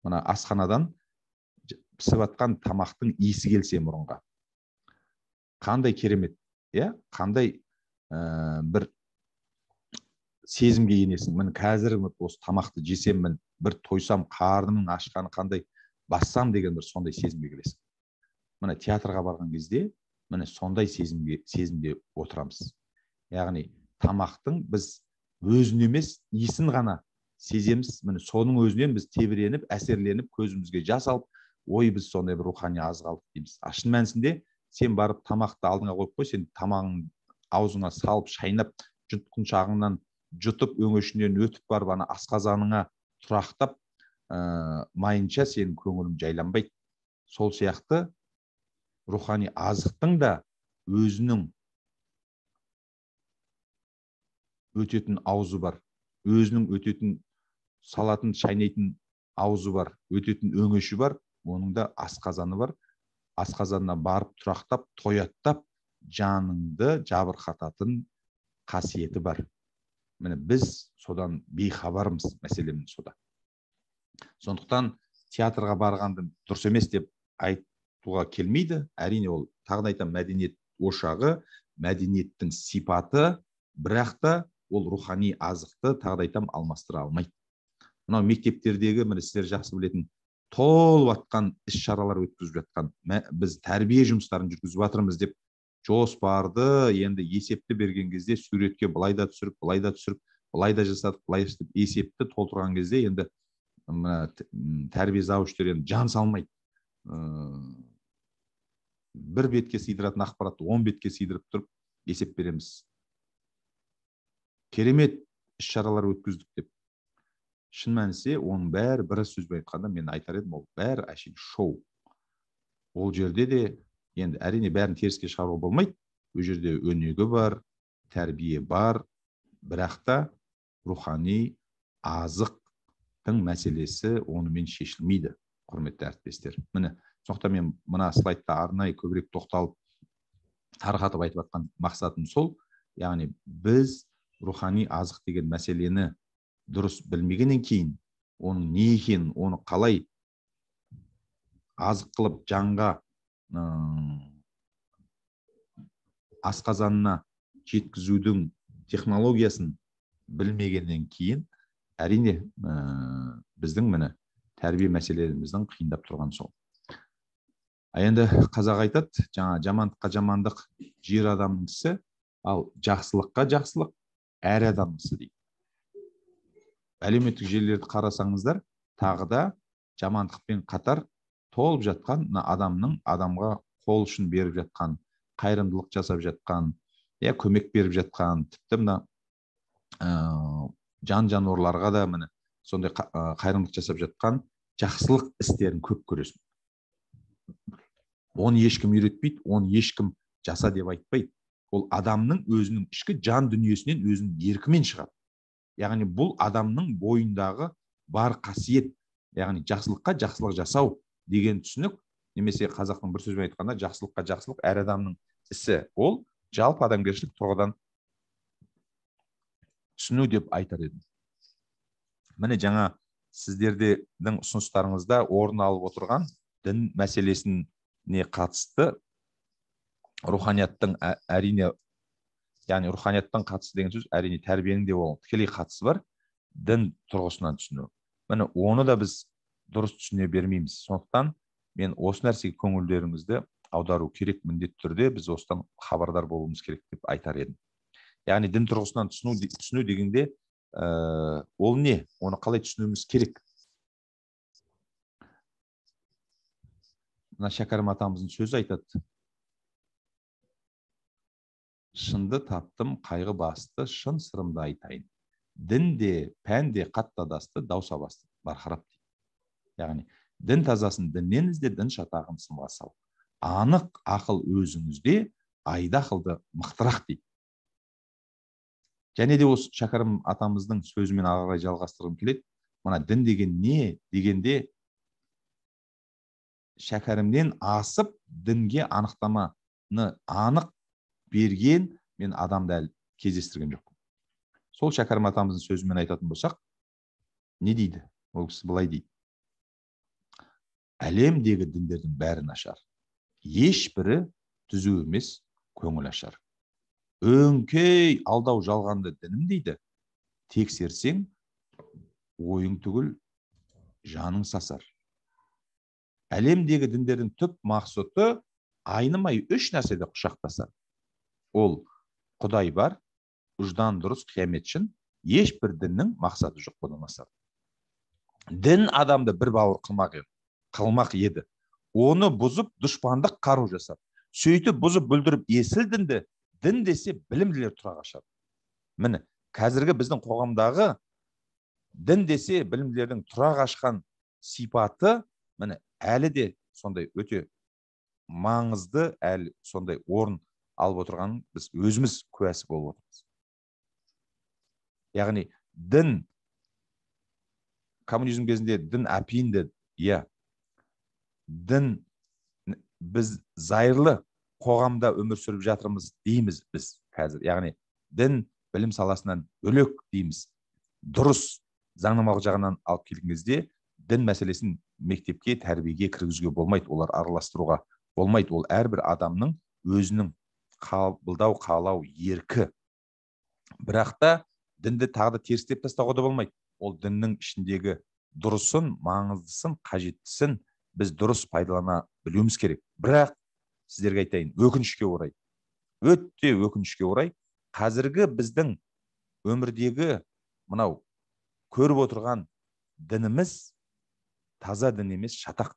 мына асханадан пісіп жатқан тамақтың иісі келсе мұрынға. Қандай керемет иә? қандай ә, бір сезімге енесің? міне қазір осы тамақты жесем мін бір тойсам қарнымның ашқаны қандай бассам деген бір сондай сезімге келесің міне театрға барған кезде міне сондай сезімге сезімде отырамыз. Яғни тамақтың біз өзін емес иісін ғана сеземіз. Міне соның өзінен біз тебіреніп әсерленіп көзімізге жас алып ой біз сондай бір рухани азық алдық дейміз. А шын мәнісінде сен барып тамақты алдыңа қойып қой сен тамағың аузыңа салып шайнап жұтқыншағыңнан жұтып өңешінен өтіп барып ана асқазаныңа тұрақтап ә, майынша сенің көңілің жайланбайды. Сол сияқты рухани азықтың да өзінің өтетін аузы бар өзінің өтетін салатын шайнайтын аузы бар өтетін өңеші бар оның да асқазаны бар. Асқазанына барып тұрақтап тояттап жаныңды жабырқататын қасиеті бар. Міне біз содан бейхабармыз мәселеміз сода. Сондықтан театрға барғанды дұрыс емес деп айтуға келмейді. Әрине ол тағы да айтамын мәдениет ошағы мәдениеттің сипаты бірақ та ол рухани азықты тағы да айтамын алмастыра алмайды. Мынау мектептердегі міне сіздер жақсы білетін толып жатқан іс шаралар өткізіп жатқан. Біз тәрбие жұмыстарын жүргізіп жатырмыз деп жоспарды енді есепті берген кезде суретке былай да түсіріп былай да түсіріп былай да жасадық былай істеп есепті толтырған кезде енді мына тәрбие завучтер енді жан салмайды. Бір бетке сыйдыратын ақпаратты он бетке сыйдырып тұрып есеп береміз. Керемет іс шаралар өткіздік деп. Шын мәнісінде оның бәрі бір сөзбен айтқанда мен айтар едім ол бәрі әшейін шоу. Ол жерде де енді әрине бәрін теріске шығаруға болмайды. Ол жерде өнеге бар тәрбие бар. Бірақ та рухани азықтың мәселесі онымен шешілмейді құрметті әріптестер. Міне сондықтан мен мына слайдта арнайы көбірек тоқталып тарқатып айтып жатқан мақсатым сол. Яғни біз рухани азық деген мәселені дұрыс білмегеннен кейін оның не екенін оны қалай азық қылып жанға асқазанына жеткізудің технологиясын білмегеннен кейін әрине ә, біздің міне тәрбие мәселелеріміздің қиындап тұрғаны сол. А енді қазақ айтады жаңа жамандыққа жамандық жер адамның ал жақсылыққа жақсылық әр адамның дейді. Әлеуметтік желілерді қарасаңыздар тағы да жамандықпен қатар толып жатқан мына адамның адамға қол ұшын беріп жатқан қайырымдылық жасап жатқан иә көмек беріп жатқан тіпті мына ә, жан жануарларға да міне сондай қайырымдылық жасап жатқан жақсылық істерін көп көресің. Оны ешкім үйретпейді оны ешкім жаса деп айтпайды. Ол адамның өзінің ішкі жан дүниесінен өзінің еркімен шығады. Яғни бұл адамның бойындағы бар қасиет яғни жақсылыққа жақсылық жасау деген түсінік. Немесе қазақтың бір сөзбен айтқанда жақсылыққа жақсылық әр адамның ісі. Ол жалпы адамгершілік тұрғыдан түсіну деп айтар едім. Міне жаңа сіздердің ұсыныстарыңызда орын алып отырған дін мәселесіне қатысты руханияттың әрине яғни руханияттың қатысы деген сөз әрине тәрбиенің де оған тікелей қатысы бар дін тұрғысынан түсіну. Міне оны да біз дұрыс түсіне бермейміз. Сондықтан мен осы нәрсеге көңілдеріңізді аудару керек міндетті түрде біз осыдан хабардар болуымыз керек деп айтар едім. Яғни дін тұрғысынан түсіну, түсіну дегенде ә, ол не? Оны қалай түсінуіміз керек? Мына шәкәрім атамыздың сөзі айтады. Шынды таптым қайғы басты шын сырымды айтайын. дін де пән де қатты адасты дау сабасты барқырап дейді. Яғни дін тазасын діннен ізде дін шатағын сынға сал. Анық ақыл өзіңізде айды ақылды мықтырақ дейді. Және де осы шәкәрім атамыздың сөзімен ары қарай жалғастырғым келеді. Мына дін деген не дегенде шәкәрімнен асып дінге анықтаманы анық берген мен адамды әлі кездестірген жоқпын. Сол шәкәрім атамыздың сөзімен айтатын болсақ не дейді? Ол кісі былай дейді. Әлемдегі діндердің бәрі нашар. Ешбірі түзу емес көңіл ашар. Өңкей алдау жалғанды дінім дейді. Тексерсең ойың түгіл жаның сасар. Әлемдегі діндердің түп мақсұты айнымай үш нәрседе құшақтасар. Ол құдай бар ұждан дұрыс қиямет шын ешбір діннің мақсаты жоқ бұдан асар дін адамды бір бауыр қылмақ еді қылмақ еді. Оны бұзып дұшпандық қару жасап сөйтіп бұзып бүлдіріп есіл дінді дін десе білімділер тұра қашады міне қазіргі біздің қоғамдағы дін десе білімділердің тұра қашқан сипаты міне әлі де сондай өте маңызды әлі сондай орын алып отырғанын біз өзіміз куәсі болып отырмыз. Яғни дін коммунизм кезінде дін әпиін деді иә. Дін біз зайырлы қоғамда өмір сүріп жатырмыз дейміз біз қазір. Яғни дін білім саласынан бөлек дейміз. Дұрыс заңнамалық жағынан алып келген кезде дін мәселесін мектепке тәрбиеге кіргізуге болмайды олар араластыруға болмайды. Ол әрбір адамның өзінің қабылдау қалау еркі. Бірақ та дінді тағы да терістеп тастауға да болмайды. Ол діннің ішіндегі дұрысын маңыздысын қажеттісін біз дұрыс пайдалана білуіміз керек. Бірақ сіздерге айтайын өкінішке орай өте өкінішке орай қазіргі біздің өмірдегі мынау көріп отырған дініміз таза дін емес шатақ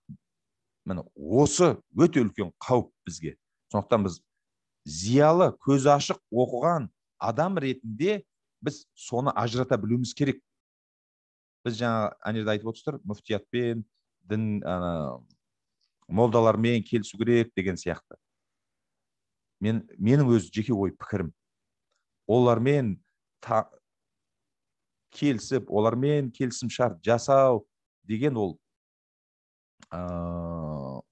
міне осы өте үлкен қауіп бізге. Сондықтан біз зиялы көзі ашық оқыған адам ретінде біз соны ажырата білуіміз керек. Біз жаңа ана жерде айтып отырсыздар мүфтиятпен дін ана молдалармен келісу керек деген сияқты. Мен менің өз жеке ой пікірім. Олармен та, келісіп олармен келісім шарт жасау деген ол ә,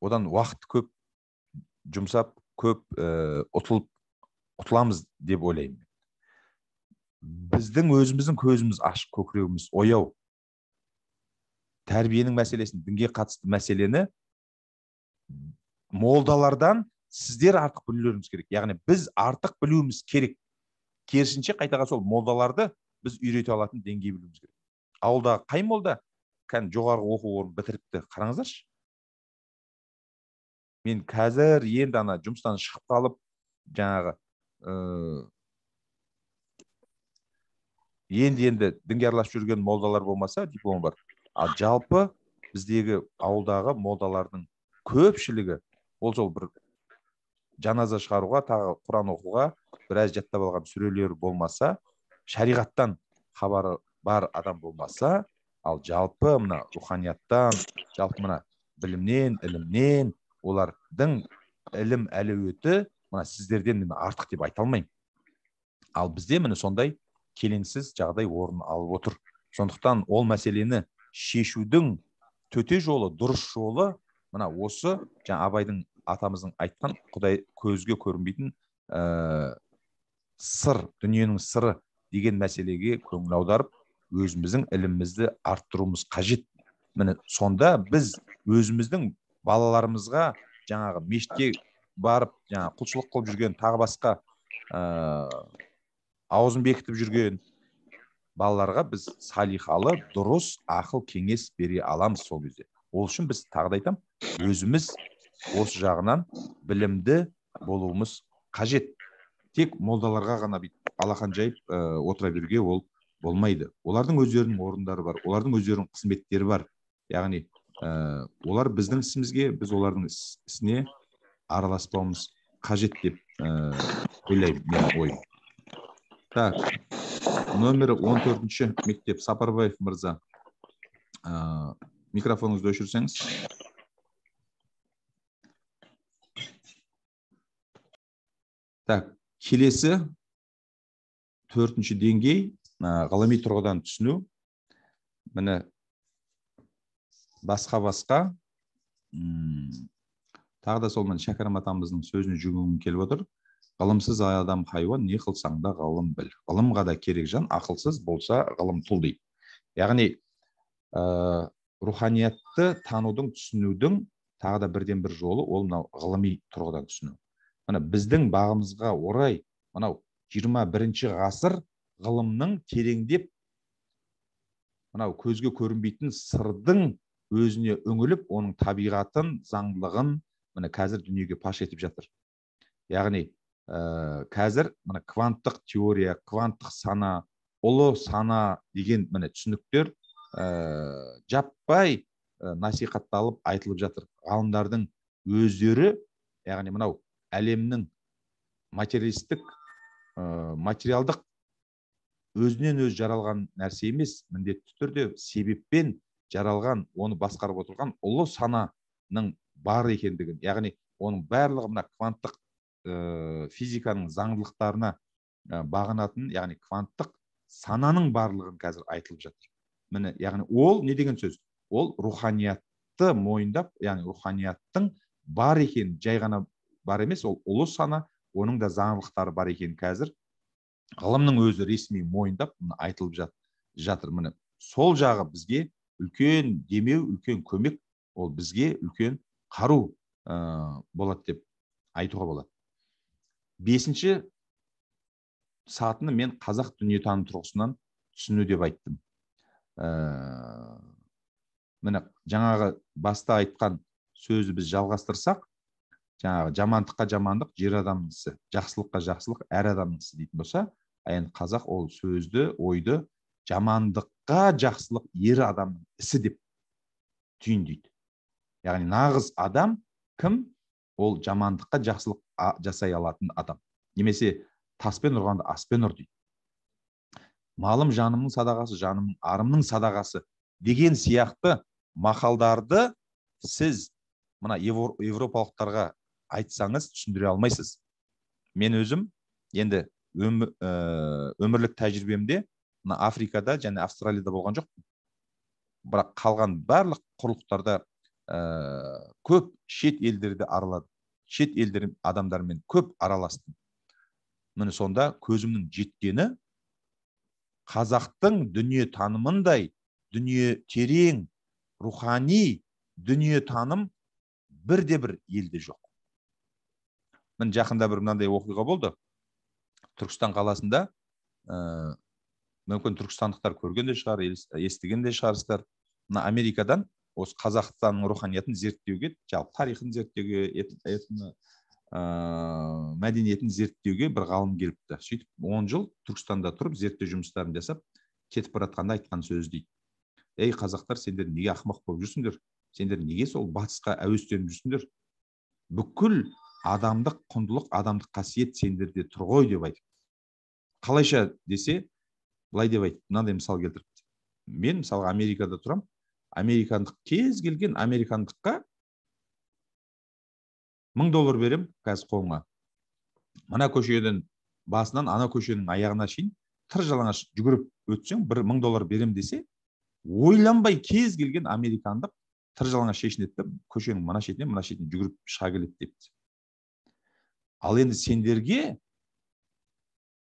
одан уақыт көп жұмсап көп ә, ұтылып ұтыламыз деп ойлаймын. Біздің өзіміздің көзіміз ашық көкірегіміз ояу. Тәрбиенің мәселесін дінге қатысты мәселені молдалардан сіздер артық білулеріңіз керек. Яғни біз артық білуіміз керек. Керісінше қайтаға сол молдаларды біз үйрете алатын деңгей білуіміз керек. Ауылдағы қай молда? Кәдімгі жоғарғы оқу орнын бітіріпті. Қараңыздаршы. Мен қазір енді ана жұмыстан шығып қалып жаңағы ә, енді енді дінге араласып жүрген молдалар болмаса дипломы бар. Ал жалпы біздегі ауылдағы молдалардың көпшілігі ол сол бір жаназа шығаруға тағы құран оқуға біраз жаттап алған сүрелері болмаса шариғаттан хабары бар адам болмаса ал жалпы мына руханияттан жалпы мына білімнен ілімнен олардың ілім әлеуеті мына сіздерден мен артық деп айта алмаймын. Ал бізде міне сондай келеңсіз жағдай орын алып отыр. Сондықтан ол мәселені шешудің төте жолы дұрыс жолы мына осы жаңа абайдың атамыздың айтқан құдай көзге көрінбейтін ә, сыр дүниенің сыры деген мәселеге көңіл аударып өзіміздің ілімімізді арттыруымыз қажет. Міне сонда біз өзіміздің балаларымызға жаңағы мешітке барып жаңа құлшылық қылып жүрген тағы басқа ә, аузын бекітіп жүрген балаларға біз салихалы дұрыс ақыл кеңес бере аламыз сол кезде. Ол үшін біз тағы да айтамын өзіміз осы жағынан білімді болуымыз қажет. Тек молдаларға ғана бүйтіп алақан жайып ә, отыра беруге ол болмайды. Олардың өздерінің орындары бар олардың өздерінің қызметтері бар. Яғни ә, олар біздің ісімізге біз олардың ісіне араласпауымыз қажет деп ә, ойлаймын менің ойым. Так номері он төртінші мектеп. Сапарбаев мырза ә, микрофоныңызды өшірсеңіз. Так келесі төртінші деңгей ә, ғылыми тұрғыдан түсіну. Міне басқа басқа. Тағы да сол міне шәкәрім атамыздың сөзіне жүгінгім келіп отыр. Ғылымсыз адам хайуан не қылсаң да ғылым біл. Ғылымға да керек жан ақылсыз болса ғылым тұл дейді. Яғни ә, руханиятты танудың түсінудің тағы да бірден бір жолы ол мынау ғылыми тұрғыдан түсіну. Міне біздің бағымызға орай мынау 21 бірінші ғасыр ғылымның тереңдеп мынау көзге көрінбейтін сырдың өзіне үңіліп оның табиғатын заңдылығын міне қазір дүниеге паш етіп жатыр. Яғни ә, қазір мына кванттық теория кванттық сана ұлы сана деген міне түсініктер ә, жаппай ә, насихатталып айтылып жатыр. Ғалымдардың өздері яғни мынау әлемнің материалистік ә, материалдық өзінен өзі жаралған нәрсе емес міндетті түрде себеппен жаралған оны басқарып отырған ұлы сананың бар екендігін яғни оның барлығы мына кванттық ә, физиканың заңдылықтарына ә, бағынатын яғни кванттық сананың барлығын қазір айтылып жатыр. Міне яғни ол не деген сөз? Ол руханиятты мойындап яғни руханияттың бар екенін жай ғана бар емес ол ұлы сана оның да заңдылықтары бар екенін қазір ғылымның өзі ресми мойындап айтылып жат, жатыр. Міне сол жағы бізге үлкен демеу үлкен көмек ол бізге үлкен қару ә, болады деп айтуға болады. Бесінші сатыны мен қазақ дүниетаным тұрғысынан түсіну деп айттым. Ә, міне жаңағы баста айтқан сөзді біз жалғастырсақ жаңағы жамандыққа жамандық жер адамның ісі жақсылыққа жақсылық әр адамның ісі дейтін болса енді қазақ ол сөзді ойды жамандыққа жақсылық ер адамның ісі деп түйіндейді. Яғни нағыз адам кім? Ол жамандыққа жақсылық жасай алатын адам. Немесе таспен ұрғанды аспен ұр дейді. Малым жанымның садағасы жанымның арымның садағасы деген сияқты мақалдарды сіз мына европалықтарға айтсаңыз түсіндіре алмайсыз. Мен өзім енді өмірлік тәжірибемде мына африкада және австралияда болған жоқ. Бірақ қалған барлық құрлықтарда ә, көп шет елдерді араладым шет елдер адамдармен көп араластым. Міне сонда көзімнің жеткені қазақтың дүние танымындай дүние терең рухани дүние таным бірде бір елде жоқ. Міне жақында бір мынандай оқиға болды. Түркістан қаласында ә, мүмкін түркістандықтар көрген де шығар естіген де шығарсыздар. Мына америкадан осы қазақстанның руханиятын зерттеуге жалпы тарихын зерттеуге этно ә, мәдениетін зерттеуге бір ғалым келіпті. Сөйтіп он жыл түркістанда тұрып зерттеу жұмыстарын жасап кетіп бара жатқанда айтқан сөзі дейді. Ей қазақтар сендер неге ақымақ болып жүрсіңдер? Сендер неге сол батысқа әуестеніп жүрсіңдер? Бүкіл адамдық құндылық адамдық қасиет сендерде тұр ғой деп айтып. Қалайша десе былай деп айтты мынандай мысал келтіріпті мен мысалға америкада тұрам американдық кез келген американдыққа мың доллар берем қазір қолыңа. Мына көшеден басынан ана көшенің аяғына шейін тыр жалаңаш жүгіріп өтсең бір мың доллар берем десе ойланбай кез келген американдық тыр жалаңаш шешінеді да көшенің мына шетінен мына шетіне жүгіріп шыға келеді депті ал енді сендерге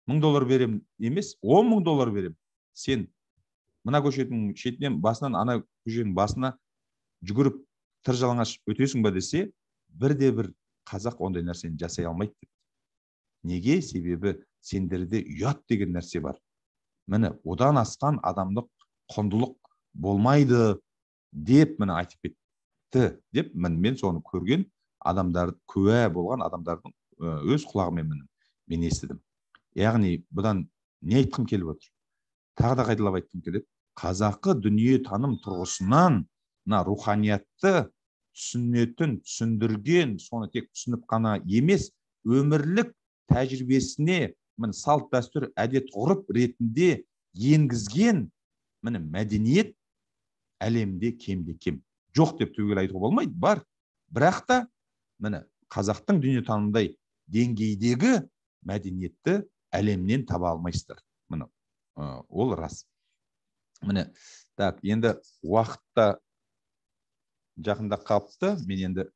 мың доллар берем емес он мың доллар берем. Сен мына көшенің шетінен басынан ана көшенің басына жүгіріп тыр жалаңаш өтесің ба десе бірде бір қазақ ондай нәрсені жасай алмайды депті неге? Себебі сендерде ұят деген нәрсе бар. Міне одан асқан адамдық құндылық болмайды деп міне айтып кетті деп міне мен соны көрген адамдар куә болған адамдардың өз құлағымен міне мен естідім. Яғни бұдан не айтқым келіп отыр? Тағы да қайталап айтқым келеді. Қазақы дүниетаным тұрғысынан мына руханиятты түсінетін түсіндірген соны тек түсініп қана емес өмірлік тәжірибесіне міне салт дәстүр әдет ғұрып ретінде енгізген міне мәдениет әлемде кемде кем. Жоқ деп түгел айтуға болмайды бар. Бірақ та міне қазақтың дүниетанымдай деңгейдегі мәдениетті әлемнен таба алмайсыздар. Міне ол рас. Міне так енді уақытта жақындап қалыпты. Мен енді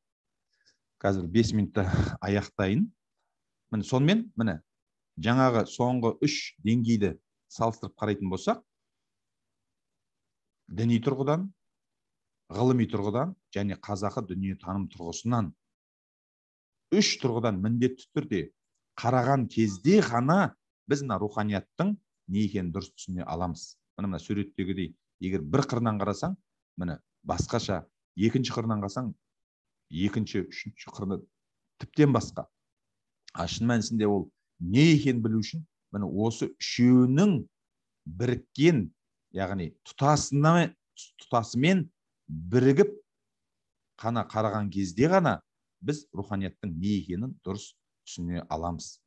қазір бес минутта аяқтайын. Міне сонымен міне жаңағы соңғы үш деңгейді салыстырып қарайтын болсақ діни тұрғыдан ғылыми тұрғыдан және қазақы дүниетаным тұрғысынан үш тұрғыдан міндетті түрде қараған кезде ғана біз мына руханияттың не екенін дұрыс түсіне аламыз. Міне мына суреттегідей егер бір қырынан қарасаң міне басқаша екінші қырынан қарасаң екінші үшінші қыры тіптен басқа. А шын мәнісінде ол не екенін білу үшін міне осы үшеуінің біріккен яғни тұтасына тұтасымен бірігіп қана қараған кезде ғана біз руханияттың не екенін дұрыс түсіне аламыз.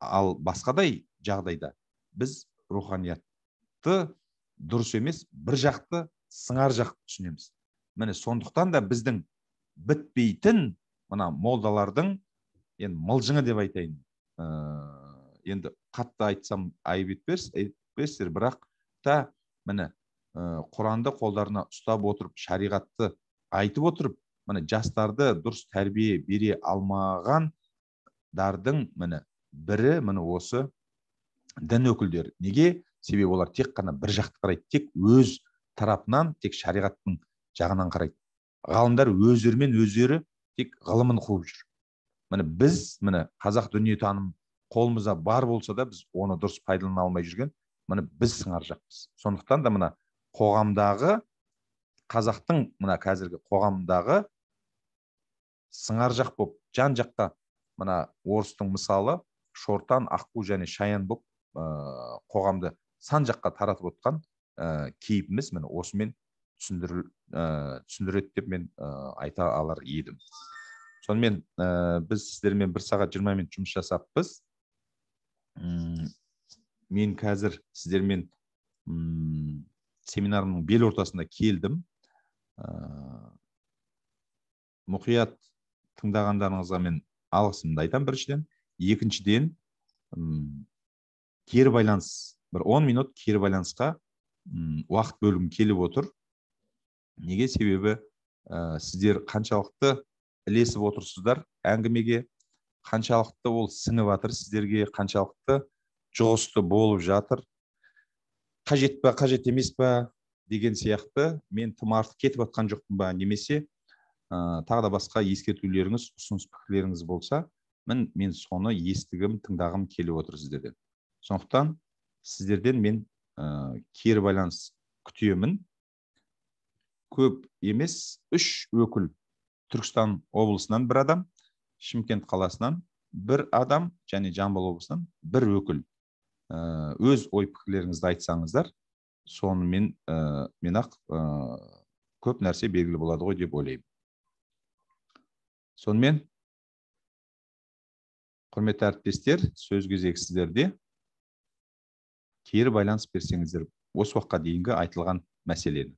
Ал басқадай жағдайда біз руханиятты дұрыс емес бір жақты сыңар жақ түсінеміз. Міне сондықтан да біздің бітпейтін мына молдалардың енді мылжыңы деп айтайын ә, енді қатты айтсам айып етпесіздер бірақ та міне құранды қолдарына ұстап отырып шариғатты айтып отырып міне жастарды дұрыс тәрбие бере алмағандардың міне бірі міне осы дін өкілдері. Неге? Себебі олар тек қана бір жақты қарайды тек өз тарапынан тек шариғаттың жағынан қарайды. Ғалымдар өздерімен өздері тек ғылымын қуып жүр. Міне біз міне қазақ дүниетаным қолымызда бар болса да біз оны дұрыс пайдалана алмай жүрген міне біз сыңар жақпыз сондықтан да мына қоғамдағы қазақтың мына қазіргі қоғамдағы сыңар жақ болып жан жаққа мына орыстың мысалы шортан аққу және шаян болып ә, қоғамды сан жаққа таратып отқан ә, кейпіміз міне осымен түсіндір, ә, түсіндіреді деп мен ә, айта алар едім. Сонымен ә, біз сіздермен бір сағат жиырма минут жұмыс жасаппыз. Мен қазір сіздермен семинарымның бел ортасында келдім. Ә, мұқият тыңдағандарыңызға мен алғысымды айтамын біріншіден. Екіншіден кері байланыс бір 10 минут кері байланысқа уақыт бөлгім келіп отыр. Неге себебі ә, сіздер қаншалықты ілесіп отырсыздар әңгімеге қаншалықты ол сіңіп жатыр сіздерге қаншалықты жұғысты болып жатыр. Қажет па қажет емес па деген сияқты. Мен тым артық кетіп жатқан жоқпын ба немесе ә, тағы да басқа ескертулеріңіз ұсыныс пікірлеріңіз болса мін, мен соны естігім тыңдағым келіп отыр сіздерден. Сондықтан сіздерден мен ә, кері байланыс күтемін. Көп емес үш өкіл. Түркістан облысынан бір адам шымкент қаласынан бір адам және жамбыл облысынан бір өкіл. Э, өз ой пікірлеріңізді айтсаңыздар сонымен ә, мен ақ ә, көп нәрсе белгілі болады ғой деп ойлаймын. Сонымен құрметті әріптестер сөз кезегі сіздерде кері байланыс берсеңіздер осы уақытқа дейінгі айтылған мәселені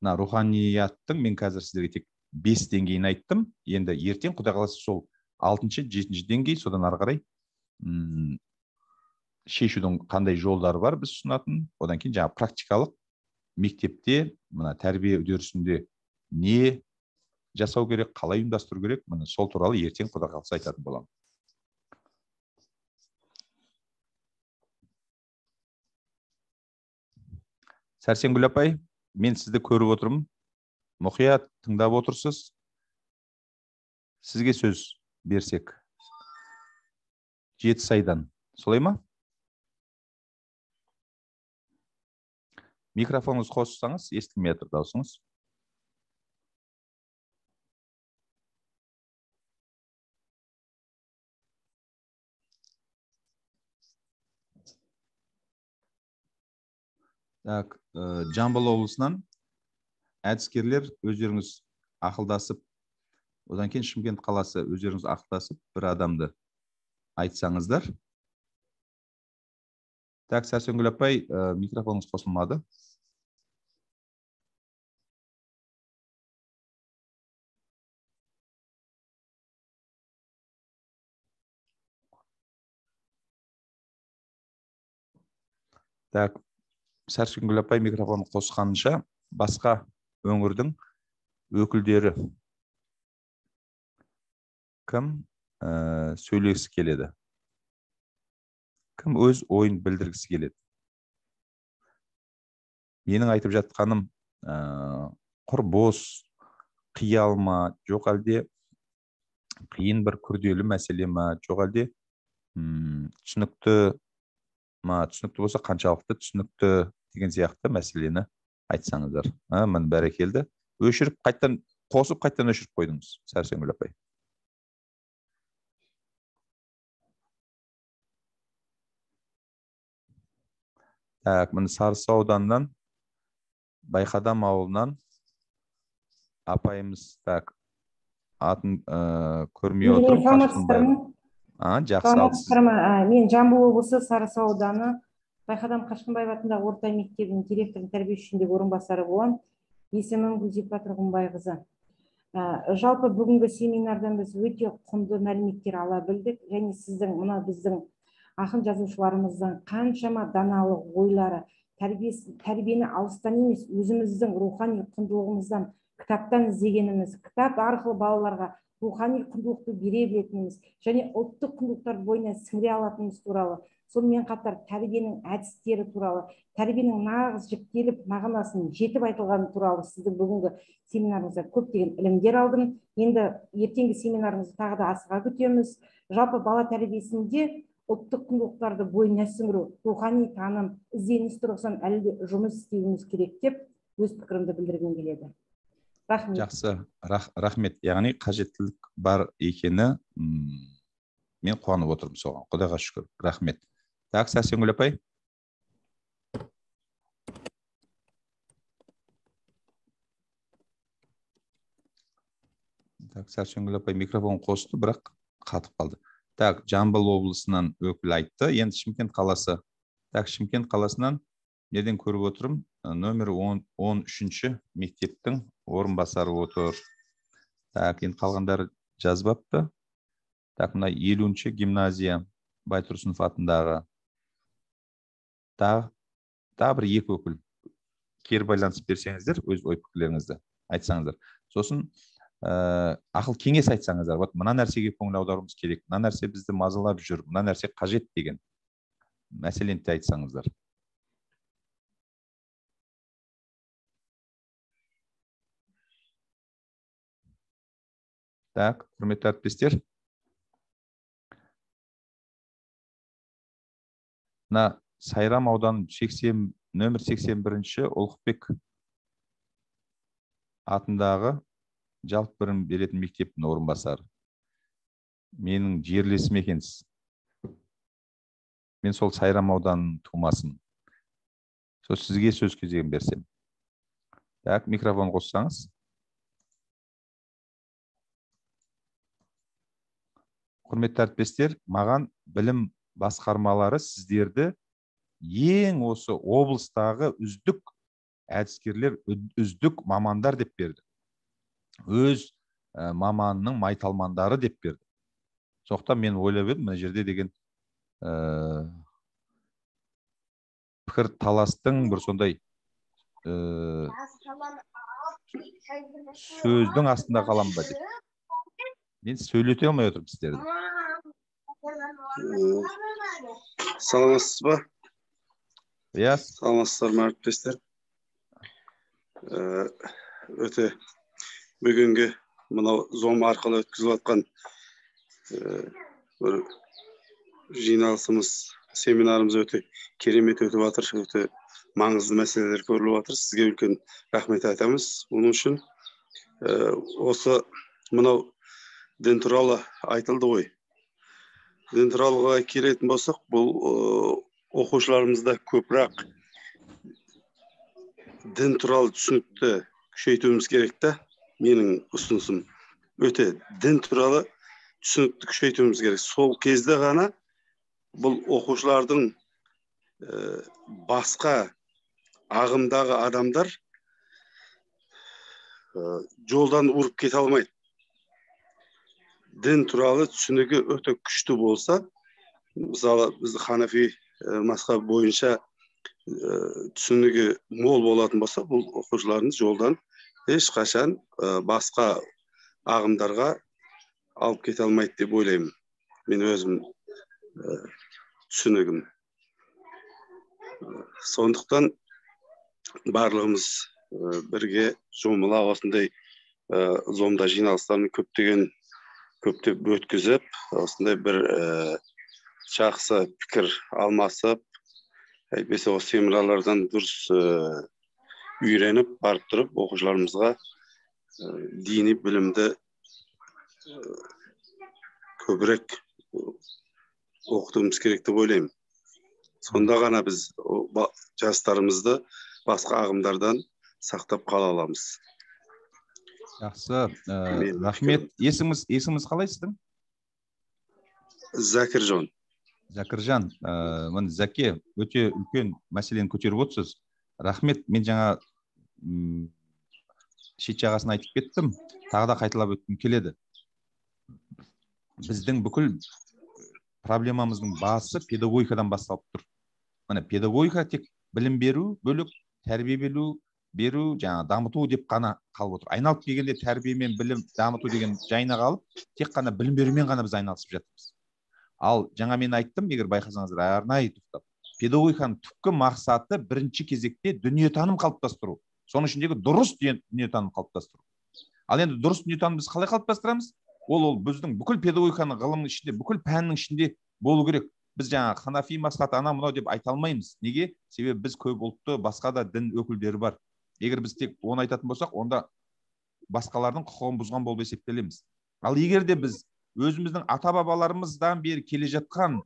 мына руханияттың мен қазір сіздерге тек бес деңгейін айттым. Енді ертең құдай қаласа сол алтыншы жетінші деңгей содан ары қарай шешудің қандай жолдары бар біз ұсынатын. Одан кейін жаңағы практикалық мектепте мына тәрбие үдерісінде не жасау керек қалай ұйымдастыру керек міне сол туралы ертең құдай қаласа айтатын боламын. Сәрсенгүл апай мен сізді көріп отырмын. Мұқият тыңдап отырсыз. Сізге сөз берсек. Жеті сайдан. Солай ма? Микрофоныңызды қоссаңыз естілмей жатыр дауысыңыз так ә, жамбыл облысынан әдіскерлер өздеріңіз ақылдасып одан кейін шымкент қаласы өздеріңіз ақылдасып бір адамды айтсаңыздар. Так сәрсенгүл апай ә, микрофоныңыз қосылмады. Так сәрсенгүл апай микрофон қосқанынша басқа өңірдің өкілдері кім ә, сөйлегісі келеді? Кім өз ойын білдіргісі келеді? Менің айтып жатқаным ә, құр бос қиял ма жоқ әлде қиын бір күрделі мәселе ма жоқ әлде түсінікті ма түсінікті болса қаншалықты түсінікті деген сияқты мәселені айтсаңыздар. А міне бәрекелді өшіріп қайтадан қосып қайтадан өшіріп қойдыңыз сәрсенгүл апай. Так міне сарысу ауданынан байқадам ауылынан апайымыз так атын ә, көрмей саламатсыздар ма жақсы мен жамбыл облысы сарысу ауданы байқадам қашқынбаев атындағы орта мектебінің директорының тәрбиешісіндегі орынбасары боламын есімім гүлзипа тұрғынбайқызы. Ә, жалпы бүгінгі семинардан біз өте құнды мәліметтер ала білдік. Және сіздің мына біздің ақын жазушыларымыздың қаншама даналық ойлары тәрбие, тәрбиені алыстан емес өзіміздің рухани құндылығымыздан кітаптан іздегеніміз кітап арқылы балаларға рухани құндылықты бере білетініміз және ұлттық құндылықтар бойына сіңіре алатынымыз туралы сонымен қатар тәрбиенің әдістері туралы тәрбиенің нағыз жіктеліп мағынасын жетіп айтылғаны туралы сіздің бүгінгі семинарыңызда көптеген ілімдер алдым. Енді ертеңгі семинарыңызды тағы да асыға күтеміз. Жалпы бала тәрбиесінде ұлттық құндылықтарды бойына сіңіру рухани таным ізденіс тұрғысынан әлі де жұмыс істеуіміз керек деп өз пікірімді білдіргім келеді. Рахмет. Жақсы. Рахмет. Яғни қажеттілік бар екені мен қуанып отырмын соған. Құдайға шүкір. Рахмет. Так сәрсенгүл апай так сәрсенгүл апай микрофон қосты бірақ қатып қалды. Так жамбыл облысынан өкіл айтты. Енді шымкент қаласы. Так шымкент қаласынан неден көріп отырмын нөмір он, он үшінші мектептің орынбасары отыр. Так енді қалғандары жазбапты. Так мына елуінші гимназия байтұрсынов атындағы. Тағы тағы бір екі өкіл кері байланыс берсеңіздер өз ой пікірлеріңізді айтсаңыздар. Сосын ә, ақыл кеңес айтсаңыздар вот мына нәрсеге көңіл аударуымыз керек мына нәрсе бізді мазалап жүр мына нәрсе қажет деген мәселені де айтсаңыздар. Так құрметті әріптестер. Мына сайрам ауданы 80 нөмір 81 бірінші ұлықбек атындағы жалпы білім беретін мектептің орынбасары. Менің жерлесім екенсіз. Мен сол сайрам ауданының тумасымын. Сол сізге сөз кезегін берсем. Так микрофон қоссаңыз. Құрметті әріптестер маған білім басқармалары сіздерді ең осы облыстағы үздік әдіскерлер үздік мамандар деп берді. Өз ә, маманының майталмандары деп берді. Сондықтан мен ойлап едім мына жерде деген ә, пікір таластың бір сондай ә, сөздің астында қалам ба деп. Мен сөйлете алмай отырмын сіздерді. Саламатсыз ба? Иә саламатсыздар ма әріптестер өте бүгінгі мынау зом арқылы өткізіліп жатқан бір жиналысымыз семинарымыз өте керемет өтіп жатыр өте маңызды мәселелер көріліп жатыр сізге үлкен рахмет айтамыз оның үшін осы мынау дін туралы айтылды ғой дін туралыға келетін болсақ бұл оқушыларымызда көбірек дін туралы түсінікті күшейтуіміз керек та менің ұсынысым. Өте дін туралы түсінікті күшейтуіміз керек. Сол кезде ғана бұл оқушылардың ә, басқа ағымдағы адамдар ә, жолдан ұрып кете алмайды. Дін туралы түсінігі өте күшті болса мысалы біз ханафи ә, мазхабы бойынша ә, түсінігі мол болатын болса бұл оқушыларымыз жолдан ешқашан ә, басқа ағымдарға алып кете алмайды деп ойлаймын. Мен өзім түсінігім. Сондықтан барлығымыз бірге жұмыла осындай зомда жиналыстарын көптеген көптеп өткізіп осындай бір жақсы пікір алмасып әйтпесе осы семинарлардан дұрыс үйреніп барып тұрып оқушыларымызға діни білімді көбірек оқытуымыз керек деп ойлаймын. Сонда ғана біз жастарымызды басқа ағымдардан сақтап қала аламыз. Жақсы. Ә, рахмет. есіміңіз есіміңіз қалай сіздің? Зәкіржон зәкіржан ә, міне зәке өте үлкен мәселені көтеріп отырсыз. Рахмет мен жаңа м, шет жағасын айтып кеттім. Тағы да қайталап өткім келеді. Біздің бүкіл проблемамыздың басы педагогикадан басталып тұр. Міне педагогика тек білім беру бөлек тәрбие беру беру жаңа дамыту деп қана қалып отыр. Айналып келгенде тәрбие мен білім дамыту деген жайына қалып тек қана білім берумен ғана біз айналысып жатырмыз. Ал жаңа мен айттым егер байқасаңыздар арнайы тоқтап педагогиканың түпкі мақсаты бірінші кезекте дүниетаным қалыптастыру. Соның ішіндегі дұрыс дүние- дүниетаным қалыптастыру. Ал енді дұрыс дүниетанымды біз қалай қалыптастырамыз? Ол ол біздің бүкіл педагогиканың ғылымның ішінде бүкіл пәннің ішінде болу керек. Біз жаңа ханафи масхат ана мынау деп айта алмаймыз. Неге? Себебі біз көп ұлтты басқа да дін өкілдері бар. Егер біз тек оны айтатын болсақ онда басқалардың құқығын бұзған болып есептелеміз. Ал егер де біз өзіміздің ата бабаларымыздан бері келе жатқан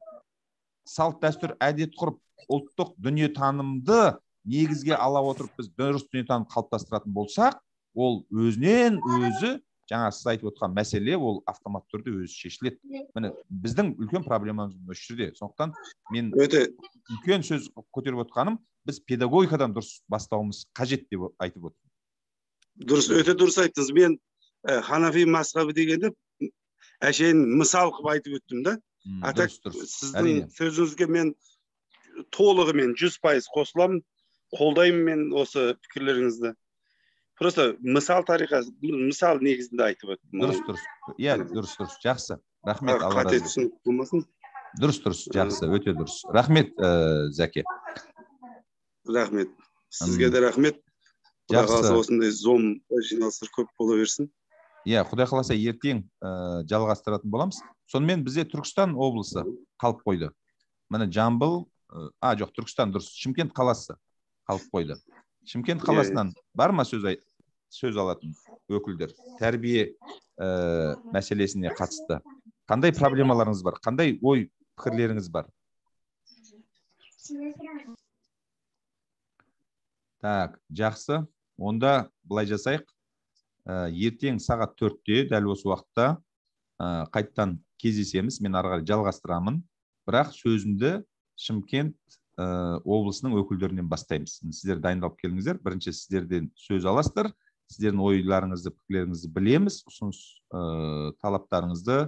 салт дәстүр әдет ғұрып ұлттық дүниетанымды негізге ала отырып біз дұрыс дүниетаным қалыптастыратын болсақ ол өзінен өзі жаңа сіз айтып отырған мәселе ол автоматты түрде өзі шешіледі. Міне біздің үлкен проблемамыз осы жерде сондықтан мен өте. үлкен сөз көтеріп отқаным біз педагогикадан дұрыс бастауымыз қажет деп айтып отырмын. Дұрыс өте дұрыс айттыңыз. Мен ханафи мазхабы дегенде әшейін мысал қылып айтып өттім да а так сіздің сөзіңізге мен толығымен жүз пайыз қосыламын қолдаймын мен осы пікірлеріңізді просто мысал тариқа мысал негізінде айтып өттім дұрыс дұрыс иә дұрыс дұрыс жақсы. Рахмет алла қате түсінік болмасын дұрыс дұрыс жақсы. Өте дұрыс. Рахмет ә, зәке. Рахмет. Сізге де рахмет. Құдай қаласа осындай зом жиналыстар көп бола берсін. Иә құдай қаласа ертең ә, жалғастыратын боламыз. Сонымен бізде түркістан облысы қалып қойды. Міне жамбыл ә, а жоқ түркістан дұрыс. Шымкент қаласы қалып қойды. Шымкент қаласынан бар ма сөз ай- сөз алатын өкілдер? Тәрбие ә, мәселесіне қатысты. Қандай проблемаларыңыз бар? Қандай ой пікірлеріңіз бар? Так жақсы. Онда былай жасайық. Ертең сағат төртте дәл осы уақытта ә, қайттан кездесеміз. Мен ары қарай жалғастырамын. Бірақ сөзімді шымкент ә, облысының өкілдерінен бастаймыз. Сіздер дайындалып келіңіздер. Бірінші сіздерден сөз аласыздар. Сіздердің ойларыңызды пікірлеріңізді білеміз. Ұсыныс ә, талаптарыңызды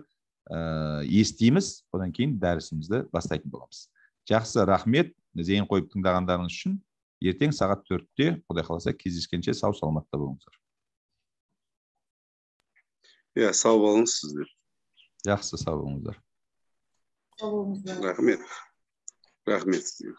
ә, естиміз. Одан кейін дәрісімізді бастайтын боламыз. Жақсы рахмет. Зейін қойып тыңдағандарыңыз үшін ертең сағат төртте құдай қаласа кездескенше сау саламатта болыңыздар. Иә сау болыңыз сіздер жақсы сау болыңыздар сау болыңыздар рахмет рахмет сізге